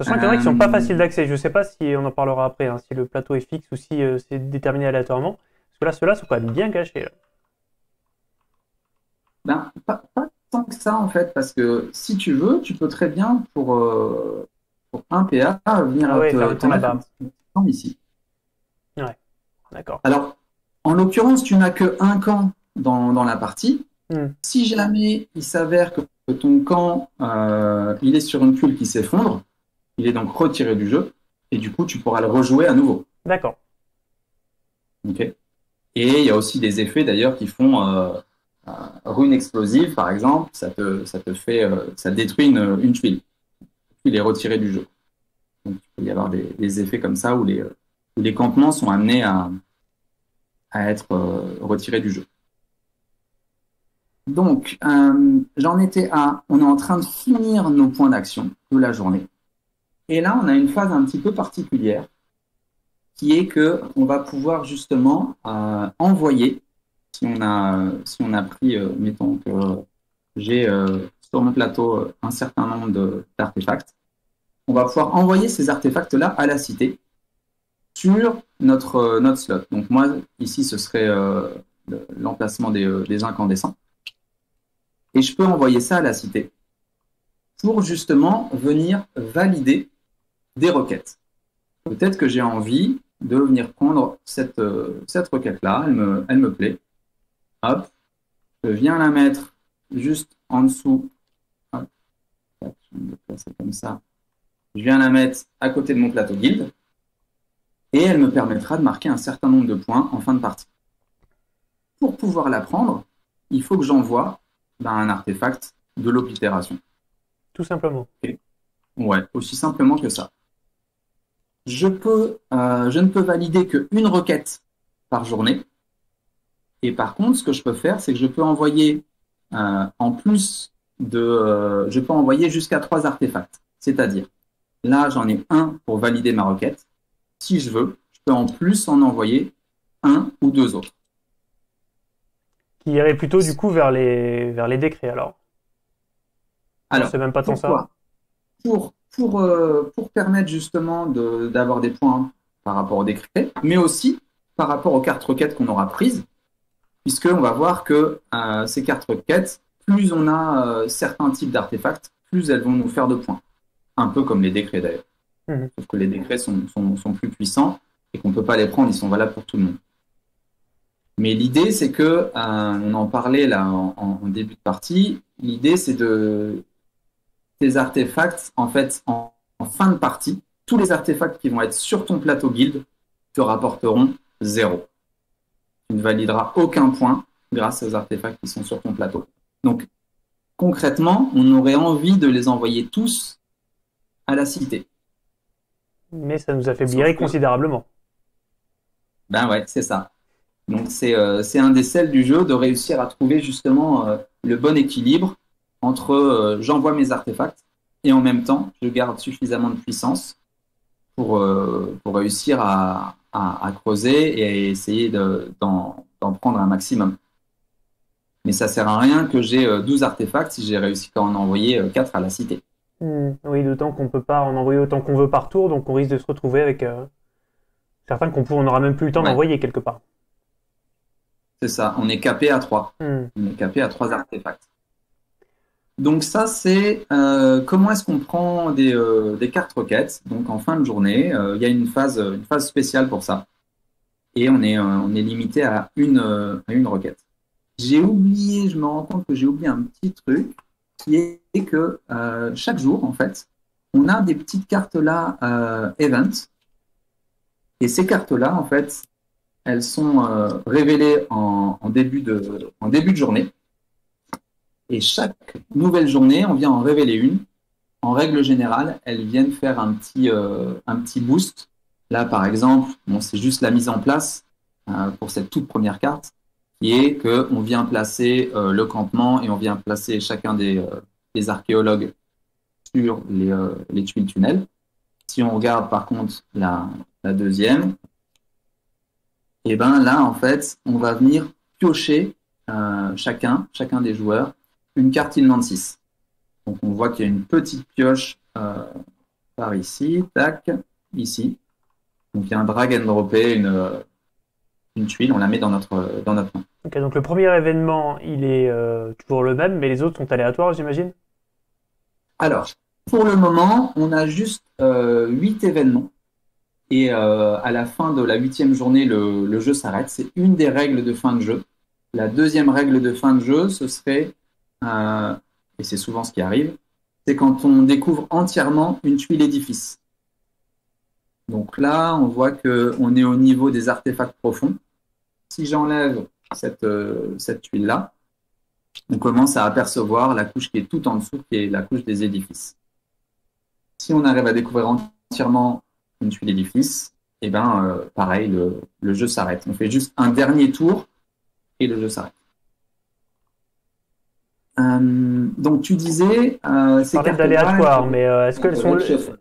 Sachant qu'il y en a qui sont pas euh, faciles d'accès. Je sais pas si on en parlera après, hein, si le plateau est fixe ou si c'est déterminé aléatoirement. Parce que là, ceux-là sont quand même bien cachés. Là. Ben, pas, tant que ça, en fait, parce que si tu veux, tu peux très bien, pour, euh, pour un PA, venir ah te, ici. Ouais, d'accord. Alors, en l'occurrence, tu n'as que un camp dans, dans la partie. Hmm. Si jamais il s'avère que, ton camp, euh, il est sur une tuile qui s'effondre, il est donc retiré du jeu, et du coup, tu pourras le rejouer à nouveau. D'accord. Ok. Et il y a aussi des effets d'ailleurs qui font euh, rune explosive, par exemple, ça te, fait, euh, ça détruit une, une tuile. Il est retiré du jeu. Donc, il peut y avoir des, effets comme ça où les, où campements sont amenés à, à être euh, retirés du jeu. Donc, euh, j'en étais à, on est en train de finir nos points d'action de la journée. Et là, on a une phase un petit peu particulière qui est que on va pouvoir justement envoyer si on a, pris, euh, mettons que j'ai euh, sur mon plateau euh, un certain nombre d'artefacts, on va pouvoir envoyer ces artefacts-là à la cité sur notre, notre slot. Donc moi, ici, ce serait l'emplacement des, des, incandescents. Et je peux envoyer ça à la cité pour justement venir valider des requêtes. Peut-être que j'ai envie de venir prendre cette, cette requête-là, elle me plaît. Hop, je viens la mettre juste en dessous. Hop, je vais placer comme ça. Je viens la mettre à côté de mon plateau guild. Et elle me permettra de marquer un certain nombre de points en fin de partie. Pour pouvoir la prendre, il faut que j'envoie ben, un artefact de l'oblitération. Tout simplement. Ouais, aussi simplement que ça. Je, peux, euh, je ne peux valider qu'une requête par journée. Et par contre, ce que je peux faire, c'est que je peux envoyer euh, en plus de, euh, je peux envoyer jusqu'à trois artefacts. C'est-à-dire, là, j'en ai un pour valider ma requête. Si je veux, je peux en plus en envoyer un ou deux autres. Qui irait plutôt du coup vers les, vers les décrets alors? Alors, c'est même pas tant ça. Pour, pour, euh, pour permettre justement d'avoir des points par rapport aux décrets, mais aussi par rapport aux cartes requêtes qu'on aura prises puisqu'on va voir que euh, ces cartes requêtes, plus on a euh, certains types d'artefacts, plus elles vont nous faire de points. Un peu comme les décrets d'ailleurs. Mhm. Sauf que les décrets sont, plus puissants et qu'on ne peut pas les prendre, ils sont valables pour tout le monde. Mais l'idée, c'est que, euh, on en parlait là en, début de partie, l'idée c'est de tes artefacts, en fait, en, en fin de partie, tous les artefacts qui vont être sur ton plateau guild te rapporteront zéro ne valideras aucun point grâce aux artefacts qui sont sur ton plateau. Donc, concrètement, on aurait envie de les envoyer tous à la cité. Mais ça nous affaiblirait considérablement. Ben ouais, c'est ça. Donc c'est euh, un des celles du jeu de réussir à trouver justement euh, le bon équilibre entre j'envoie mes artefacts et en même temps, je garde suffisamment de puissance pour, pour réussir à, à, creuser et essayer d'en prendre un maximum. Mais ça sert à rien que j'ai 12 artefacts si j'ai réussi qu'à en envoyer 4 à la cité. Hmm. oui, d'autant qu'on ne peut pas en envoyer autant qu'on veut par tour, donc on risque de se retrouver avec certains qu'on n'aura même plus le temps d'envoyer quelque part. C'est ça, on est capé à 3. Hmm. On est capé à 3 artefacts. Donc ça, c'est euh, comment est-ce qu'on prend des, euh, des, cartes requêtes. Donc en fin de journée, euh, il y a une phase, spéciale pour ça. Et on est, limité à une, à une requête. J'ai oublié, je me rends compte que j'ai oublié un petit truc, qui est que chaque jour, en fait, on a des petites cartes là, event. Et ces cartes-là, en fait, elles sont révélées en début de journée. Et chaque nouvelle journée, on vient en révéler une. En règle générale, elles viennent faire un petit, euh, un petit boost. Là, par exemple, bon, c'est juste la mise en place euh, pour cette toute première carte, qui est qu'on vient placer euh, le campement et on vient placer chacun des, des archéologues sur les, les, tuiles tunnels. Si on regarde par contre la, la deuxième, et eh ben là, en fait, on va venir piocher chacun, chacun des joueurs une carte inland 6. Donc on voit qu'il y a une petite pioche euh, par ici, tac, ici. Donc il y a un drag and une, euh, une tuile, on la met dans notre, dans notre main. Ok, donc le premier événement, il est euh, toujours le même, mais les autres sont aléatoires, j'imagine? Alors, pour le moment, on a juste huit événements. Et à la fin de la huitième journée, le, le jeu s'arrête. C'est une des règles de fin de jeu. La deuxième règle de fin de jeu, ce serait euh, et c'est souvent ce qui arrive, c'est quand on découvre entièrement une tuile édifice. Donc là, on voit qu'on est au niveau des artefacts profonds. Si j'enlève cette, euh, cette tuile-là, on commence à apercevoir la couche qui est tout en dessous, qui est la couche des édifices. Si on arrive à découvrir entièrement une tuile édifice, eh ben, euh, pareil, le, le jeu s'arrête. On fait juste un dernier tour et le jeu s'arrête. Euh, donc tu disais, euh, c'est d'aléatoire, mais euh, est-ce que sont,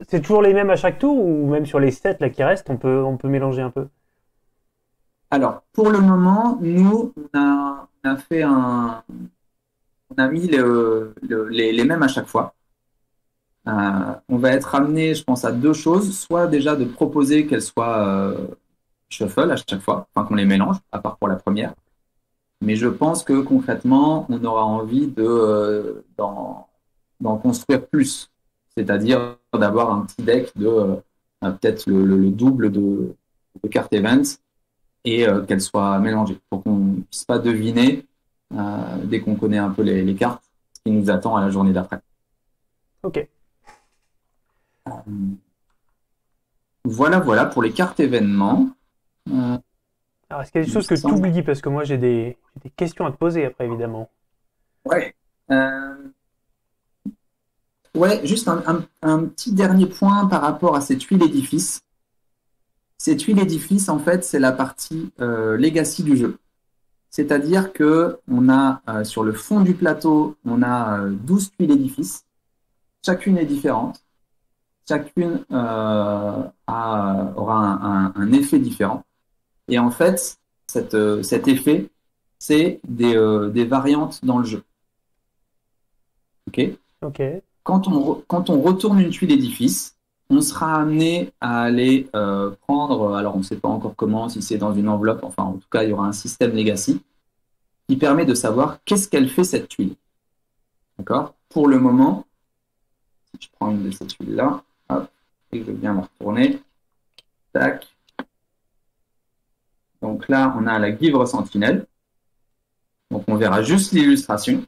c'est toujours les mêmes à chaque tour ou même sur les 7 là qui restent, on peut, on peut mélanger un peu? Alors pour le moment, nous on a, on a fait un, on a mis les, les, mêmes à chaque fois. Euh, on va être amené, je pense, à deux choses, soit déjà de proposer qu'elles soient shuffle à chaque fois, enfin qu'on les mélange, à part pour la première. Mais je pense que concrètement, on aura envie de euh, d'en construire plus, c'est-à-dire d'avoir un petit deck de euh, peut-être le, double de, de cartes events et euh, qu'elles soient mélangées pour qu'on ne puisse pas deviner dès qu'on connaît un peu les, les, cartes ce qui nous attend à la journée d'après. Ok. voilà, voilà pour les cartes événements. Alors, est-ce qu'il y a des choses que tu oublies Parce que moi, j'ai des, questions à te poser après, évidemment. Ouais. Euh, ouais, juste un, petit dernier point par rapport à cette huile édifice. Cette huile édifice, en fait, c'est la partie euh, legacy du jeu. C'est-à-dire que on a euh, sur le fond du plateau, on a 12 tuiles édifices. Chacune est différente. Chacune aura un, un effet différent. Et en fait, euh, cet effet, c'est euh, des, variantes dans le jeu. OK Ok. Quand on, quand on retourne une tuile édifice, on sera amené à aller euh, prendre, alors on ne sait pas encore comment, si c'est dans une enveloppe, enfin en tout cas il y aura un système legacy qui permet de savoir qu'est-ce qu'elle fait cette tuile. D'accord? Pour le moment, si je prends une de ces tuiles-là, et que je viens me retourner, tac, donc là, on a la guivre sentinelle. Donc on verra juste l'illustration.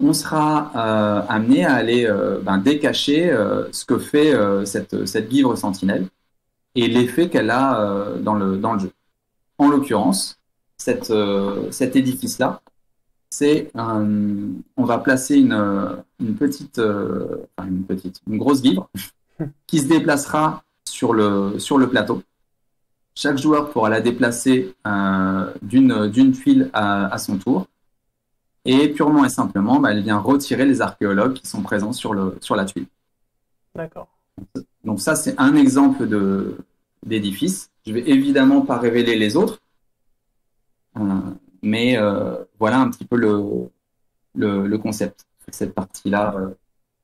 On sera euh, amené à aller euh, ben, décacher euh, ce que fait cette, cette guivre sentinelle et l'effet qu'elle a dans, le, dans le jeu. En l'occurrence, cet édifice-là, c'est on va placer une, une petite, une petite, une grosse guivre qui se déplacera sur le, sur le plateau chaque joueur pourra la déplacer euh, d'une tuile à, son tour. Et purement et simplement, bah, elle vient retirer les archéologues qui sont présents sur, le, sur la tuile. D'accord. Donc ça, c'est un exemple d'édifice. Je vais évidemment pas révéler les autres, euh, mais euh, voilà un petit peu le, le, le concept, cette partie-là, euh,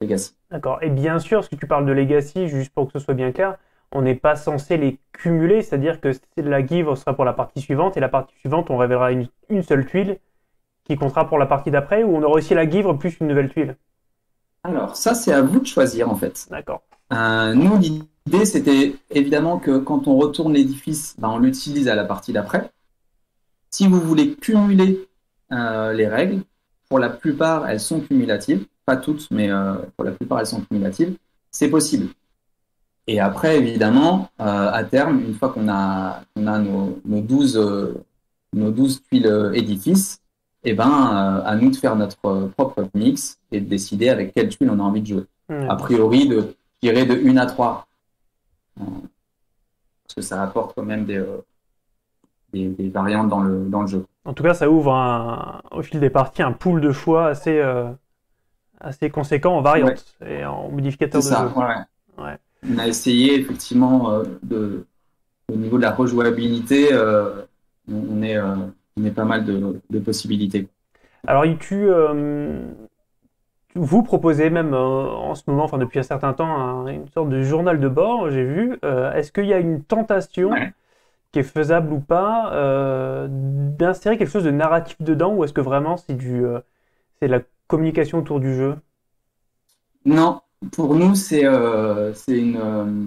Legacy. D'accord. Et bien sûr, si tu parles de Legacy, juste pour que ce soit bien clair, on n'est pas censé les cumuler, c'est-à-dire que la give sera pour la partie suivante, et la partie suivante, on révélera une, une seule tuile qui comptera pour la partie d'après, ou on aura aussi la give plus une nouvelle tuile? Alors, ça, c'est à vous de choisir, en fait. D'accord. Euh, nous, l'idée, c'était évidemment que quand on retourne l'édifice, ben, on l'utilise à la partie d'après. Si vous voulez cumuler euh, les règles, pour la plupart, elles sont cumulatives. Pas toutes, mais euh, pour la plupart, elles sont cumulatives. C'est possible. Et après, évidemment, euh, à terme, une fois qu'on a, on a nos, nos, 12, euh, nos 12 tuiles édifices, eh ben, euh, à nous de faire notre propre mix et de décider avec quelle tuile on a envie de jouer. Hmm. A priori, de tirer de 1 à 3. parce que ça apporte quand même des, des, des, variantes dans le, dans le jeu. En tout cas, ça ouvre un, au fil des parties un pool de choix assez, assez conséquent en variantes ouais. et en modificateurs de ça, jeu. Ouais. ouais on a essayé effectivement euh, de, au niveau de la rejouabilité, euh, on, est, euh, on est pas mal de, de possibilités. Alors, tu, vous proposez même en ce moment, enfin depuis un certain temps, un, une sorte de journal de bord, j'ai vu. Est-ce qu'il y a une tentation ouais. qui est faisable ou pas d'insérer quelque chose de narratif dedans, ou est-ce que vraiment c'est du, c'est de la communication autour du jeu? Non, pour nous, c'est euh, euh,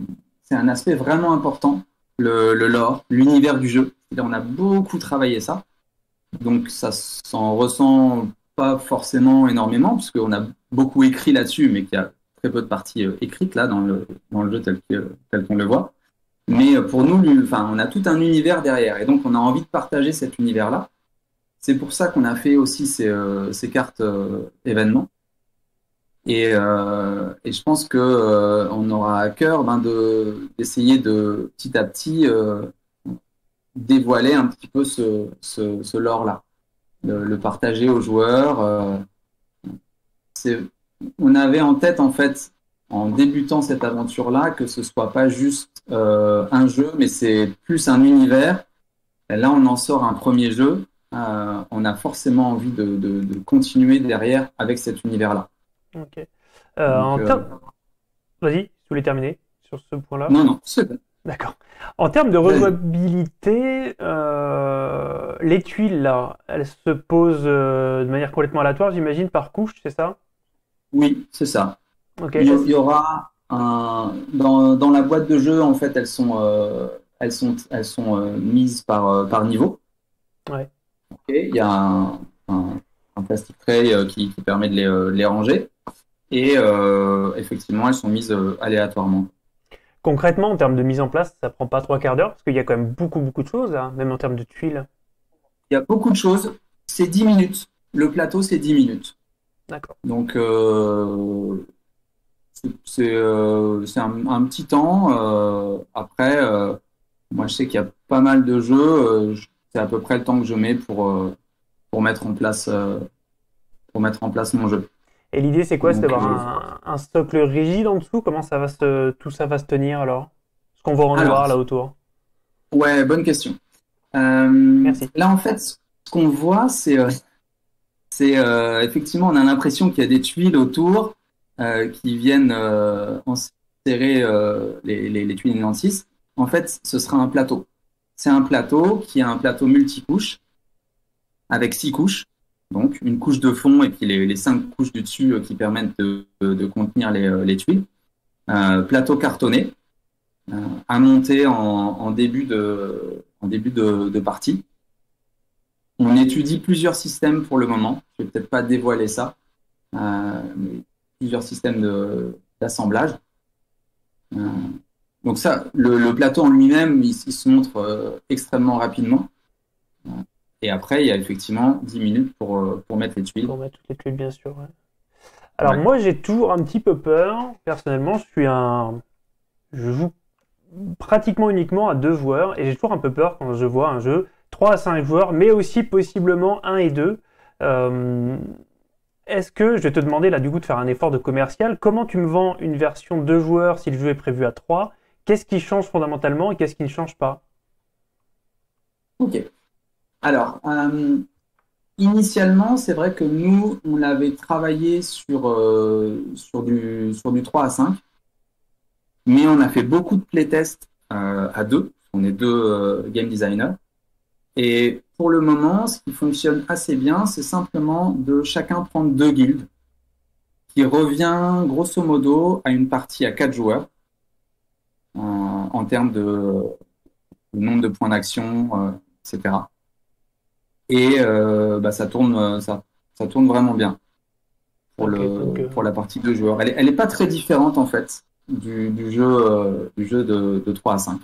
un aspect vraiment important, le, lore, l'univers du jeu. On a beaucoup travaillé ça, donc ça s'en ressent pas forcément énormément, puisqu'on a beaucoup écrit là-dessus, mais qu'il y a très peu de parties euh, écrites là dans le, jeu tel qu'on qu'on le voit. Mais pour nous, enfin, on a tout un univers derrière, et donc on a envie de partager cet univers-là. C'est pour ça qu'on a fait aussi ces, cartes événements. Et, euh, et, je pense que euh, on aura à cœur ben, de d'essayer de petit à petit euh, dévoiler un petit peu ce, ce, lore là, le, le, partager aux joueurs. On avait en tête en fait en débutant cette aventure là que ce soit pas juste un jeu, mais c'est plus un univers. Et là, on en sort un premier jeu. On a forcément envie de, de, de continuer derrière avec cet univers là. Ok. Euh, en ter... Vas-y, tu voulais terminer sur ce point-là Non, non, c'est bon. D'accord. En termes de rejouabilité, euh, les tuiles, là, elles se posent euh, de manière complètement aléatoire, j'imagine, par couche, c'est ça? Oui, c'est ça. Okay. Il y aura un... Dans, dans, la boîte de jeu, en fait, elles sont, euh, elles sont, elles sont mises par, par niveau. Ouais. Okay. Il y a un, un, un plastic tray qui, qui, permet de les, de les ranger et euh, effectivement, elles sont mises euh, aléatoirement. Concrètement, en termes de mise en place, ça prend pas trois quarts d'heure parce qu'il y a quand même beaucoup, beaucoup de choses, hein, même en termes de tuiles. Il y a beaucoup de choses. C'est 10 minutes. Le plateau, c'est 10 minutes. D'accord. Donc, euh, c'est euh, un, un, petit temps. Euh, après, moi, je sais qu'il y a pas mal de jeux. c'est à peu près le temps que je mets pour, pour, mettre, en place, pour mettre en place mon jeu. Et l'idée, c'est quoi? C'est d'avoir un, un, socle rigide en dessous? Comment ça va se, tout ça va se tenir alors? Ce qu'on voit en noir là autour Ouais, bonne question. Euh, Merci. Là, en fait, ce qu'on voit, c'est euh, euh, effectivement, on a l'impression qu'il y a des tuiles autour qui viennent enserrer les, les, les, tuiles Nantis. En fait, ce sera un plateau. C'est un plateau qui est un plateau multicouche avec six couches donc une couche de fond et puis les, cinq couches du dessus euh, qui permettent de, de contenir les, euh, les tuiles. Euh, plateau cartonné euh, à monter en, début de, partie. On étudie plusieurs systèmes pour le moment. Je vais peut-être pas dévoiler ça. Euh, plusieurs systèmes d'assemblage. donc ça, le, plateau en lui-même, il, se montre extrêmement rapidement. Et après, il y a effectivement 10 minutes pour, euh, pour mettre les tuiles. Pour mettre toutes les tuiles, bien sûr. Ouais. Alors ouais. moi, j'ai toujours un petit peu peur. Personnellement, je suis un... Je joue pratiquement uniquement à deux joueurs. Et j'ai toujours un peu peur quand je vois un jeu 3 à 5 joueurs, mais aussi possiblement 1 et 2. Est-ce que, je vais te demander là du coup de faire un effort de commercial, comment tu me vends une version 2 joueurs si le jeu est prévu à 3 Qu'est-ce qui change fondamentalement et qu'est-ce qui ne change pas? Ok. Alors, Initialement, c'est vrai que nous, on avait travaillé sur, euh, du, sur du 3 à 5, mais on a fait beaucoup de playtests euh, à deux. On est deux euh, game designers. Et pour le moment, ce qui fonctionne assez bien, c'est simplement de chacun prendre deux guildes, qui revient grosso modo à une partie à quatre joueurs en termes de nombre de points d'action, etc et euh, bah, ça tourne euh, ça, ça tourne vraiment bien pour le euh, pour la partie de joueurs. Elle elle est pas très différente en fait du, du jeu du jeu de, de 3 à 5.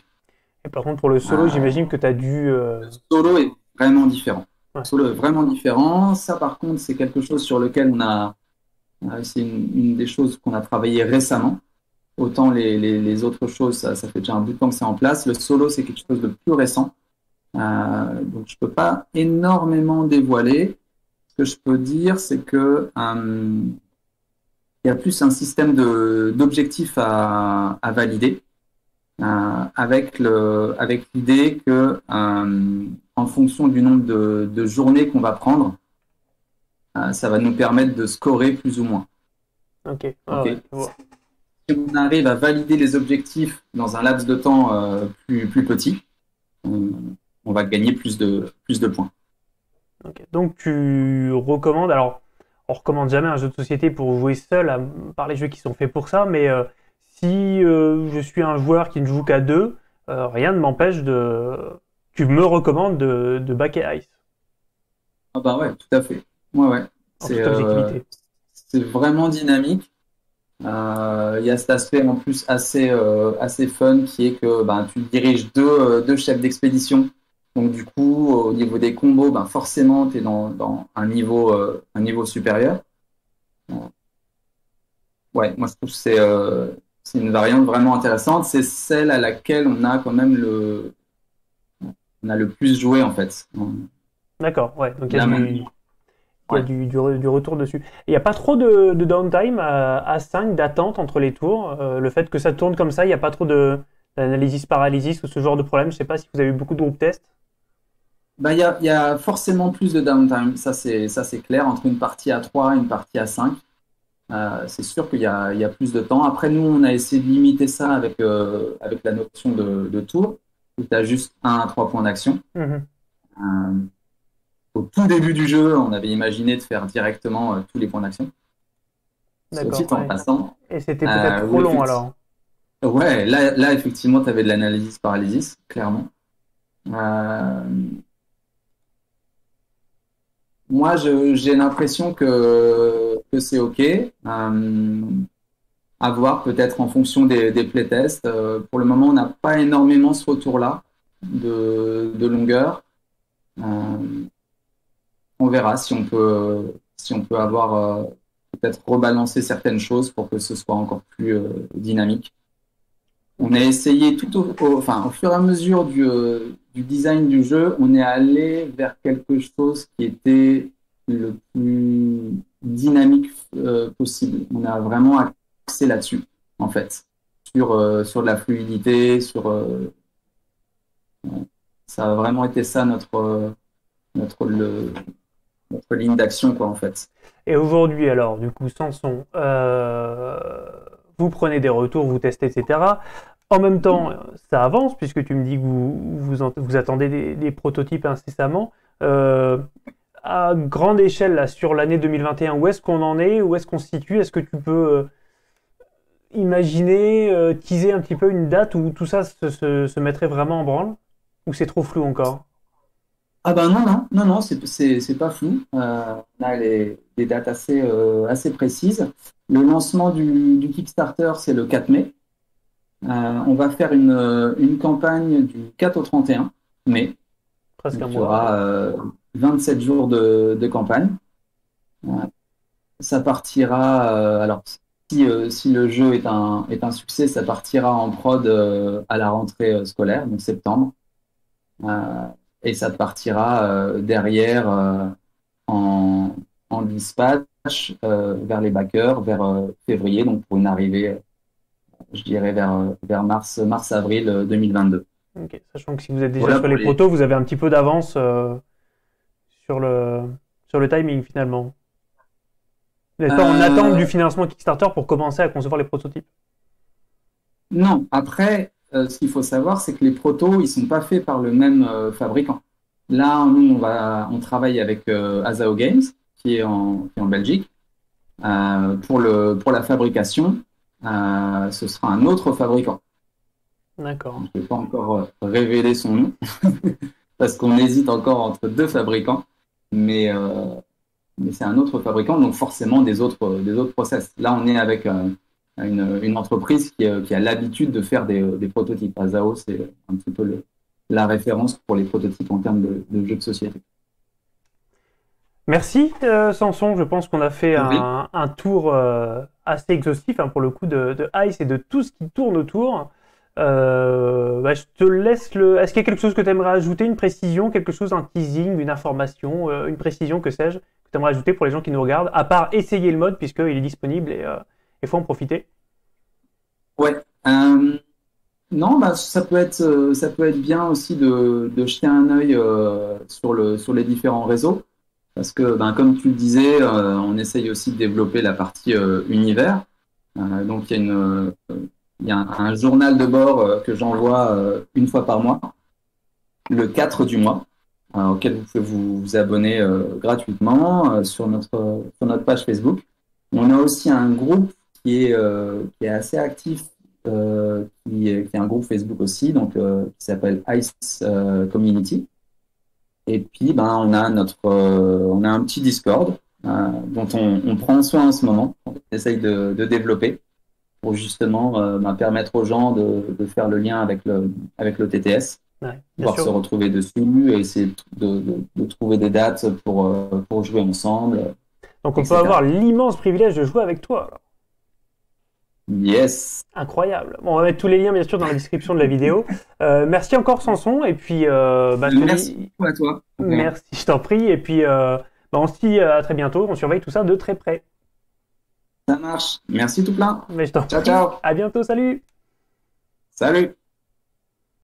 Et par contre pour le solo, j'imagine que tu as dû Le solo est vraiment différent. Le solo est vraiment différent. Ça par contre, c'est quelque chose sur lequel on a c'est une, une, des choses qu'on a travaillé récemment. Autant les, les, les autres choses, ça, ça, fait déjà un bout de temps que c'est en place. Le solo, c'est quelque chose de plus récent. Euh, donc je peux pas énormément dévoiler. Ce que je peux dire, c'est que euh, il y a plus un système d'objectifs à, à, valider euh, avec le avec l'idée que euh, en fonction du nombre de, de journées qu'on va prendre, euh, ça va nous permettre de scorer plus ou moins. Ok. Ah si on arrive à valider les objectifs dans un laps de temps plus plus petit, on va gagner plus de, plus de points. Donc tu recommandes, alors on recommande jamais un jeu de société pour jouer seul, à part les jeux qui sont faits pour ça, mais euh, si euh, je suis un joueur qui ne joue qu'à deux, euh, rien ne m'empêche de... Tu me recommandes de, de backer Ice. Ah bah ouais, tout à fait. Ouais, ouais. C'est vraiment dynamique. Il y a cet aspect en plus assez, assez fun qui est que ben, tu diriges deux, deux chefs d'expédition donc du coup, au niveau des combos, ben forcément, tu es dans, un, niveau, euh, un niveau supérieur. Ouais, moi je trouve que c'est euh, une variante vraiment intéressante. C'est celle à laquelle on a quand même le, on a le plus joué en fait. D'accord, ouais. Donc il y a, du, du, retour dessus. Il n'y a pas trop de, downtime à, 5 d'attente entre les tours. Euh, le fait que ça tourne comme ça, il n'y a pas trop de d'analysis paralysis ou ce genre de problème. Je ne sais pas si vous avez eu beaucoup de groupe tests. Bah, il y, a, y, a, forcément plus de downtime, ça c'est, ça c'est clair, entre une partie à 3 et une partie à 5. Euh, c'est sûr qu'il y a, y a, plus de temps. Après, nous, on a essayé de limiter ça avec, euh, avec la notion de, de tour, où tu as juste 1 à 3 points d'action. Mm-hmm. Euh, au tout début du jeu, on avait imaginé de faire directement tous les points d'action. D'accord. Passant. Et c'était peut-être trop long alors Ouais, là, là effectivement, tu avais de l'analyse paralysis, clairement. Euh, moi, j'ai l'impression que, c'est OK. Euh, à voir peut-être en fonction des, playtests. Euh, pour le moment, on n'a pas énormément ce retour-là de, longueur. Euh, on verra si on peut, si on peut avoir peut-être rebalancé certaines choses pour que ce soit encore plus dynamique. On a essayé tout au, enfin, au fur et à mesure du, du design du jeu, on est allé vers quelque chose qui était le plus dynamique euh, possible. On a vraiment axé là-dessus, en fait, sur, euh, sur de la fluidité, sur. Euh, ça a vraiment été ça notre, notre, notre ligne d'action, quoi, en fait. Et aujourd'hui, alors, du coup, Samson, vous prenez des retours, vous testez, etc. En même temps, ça avance, puisque tu me dis que vous, vous, attendez des, prototypes incessamment. Euh, à grande échelle, là, sur l'année 2021, où est-ce qu'on en est? Où est-ce qu'on se situe? Est-ce que tu peux euh, imaginer, euh, teaser un petit peu une date où tout ça se, mettrait vraiment en branle? Ou c'est trop flou encore? Ah ben non, non, non, non, c'est pas flou. on a les, des dates assez, assez précises. Le lancement du, du Kickstarter, c'est le 4 mai. Euh, on va faire une, euh, une, campagne du 4 au 31 mai. Presque un mois. Il y aura 27 jours de, de campagne. Ça partira, euh, alors si, si, le jeu est un, est un succès, ça partira en prod à la rentrée scolaire, donc septembre. Et ça partira derrière en, en dispatch vers les backers vers février, donc pour une arrivée, je dirais, vers, vers mars, mars-avril 2022. Ok, sachant que si vous êtes déjà sur les, protos, vous avez un petit peu d'avance sur, le, sur le timing finalement. Vous n'êtes pas en attente du financement Kickstarter pour commencer à concevoir les prototypes? Non, après, euh, ce qu'il faut savoir, c'est que les protos, ils sont pas faits par le même euh, fabricant. Là, nous, on, va, on travaille avec euh, Azao Games, qui est en, en Belgique. pour, le, pour la fabrication, ce sera un autre fabricant. D'accord. Je ne peux pas encore révéler son nom, parce qu'on hésite encore entre deux fabricants, mais, mais c'est un autre fabricant, donc forcément des autres, des autres process. Là, on est avec une, entreprise qui, euh, qui a l'habitude de faire des, des prototypes. Azao, c'est un petit peu le, la référence pour les prototypes en termes de, de jeux de société. Merci euh, Samson, je pense qu'on a fait un, un, tour euh, assez exhaustif hein, pour le coup de, de, Ice et de tout ce qui tourne autour. Euh, bah, je te laisse le. Est-ce qu'il y a quelque chose que tu aimerais ajouter, une précision, quelque chose, un teasing, une information, euh, une précision, que sais-je, que tu aimerais ajouter pour les gens qui nous regardent, à part essayer le mode puisqu'il est disponible et, il faut en profiter. Ouais. Euh, non, bah, ça peut être euh, ça peut être bien aussi de, jeter un œil euh, sur le sur les différents réseaux parce que ben, comme tu le disais, on essaye aussi de développer la partie univers. donc il y a une y a un, journal de bord que j'envoie une fois par mois, le 4 du mois, auquel vous pouvez vous, abonner gratuitement sur notre sur notre page Facebook. On a aussi un groupe qui est, euh, qui est assez actif, euh, qui, est, un groupe Facebook aussi, donc euh, qui s'appelle Ice Community. Et puis, ben, on a notre, on a un petit Discord dont on, prend soin en ce moment. On essaye de, développer pour justement ben, permettre aux gens de, faire le lien avec le, avec le TTS, ouais, pouvoir se retrouver dessus et essayer de, de, trouver des dates pour, pour jouer ensemble. Donc on peut avoir l'immense privilège de jouer avec toi. Yes. Incroyable. Bon, on va mettre tous les liens bien sûr dans la description de la vidéo. Euh, merci encore Sanson et puis euh, bah, merci à toi. Merci, je t'en prie et puis euh, bah, on se dit à très bientôt. On surveille tout ça de très près. Ça marche. Merci tout plein. Mais je ciao ciao. À bientôt. Salut. Salut.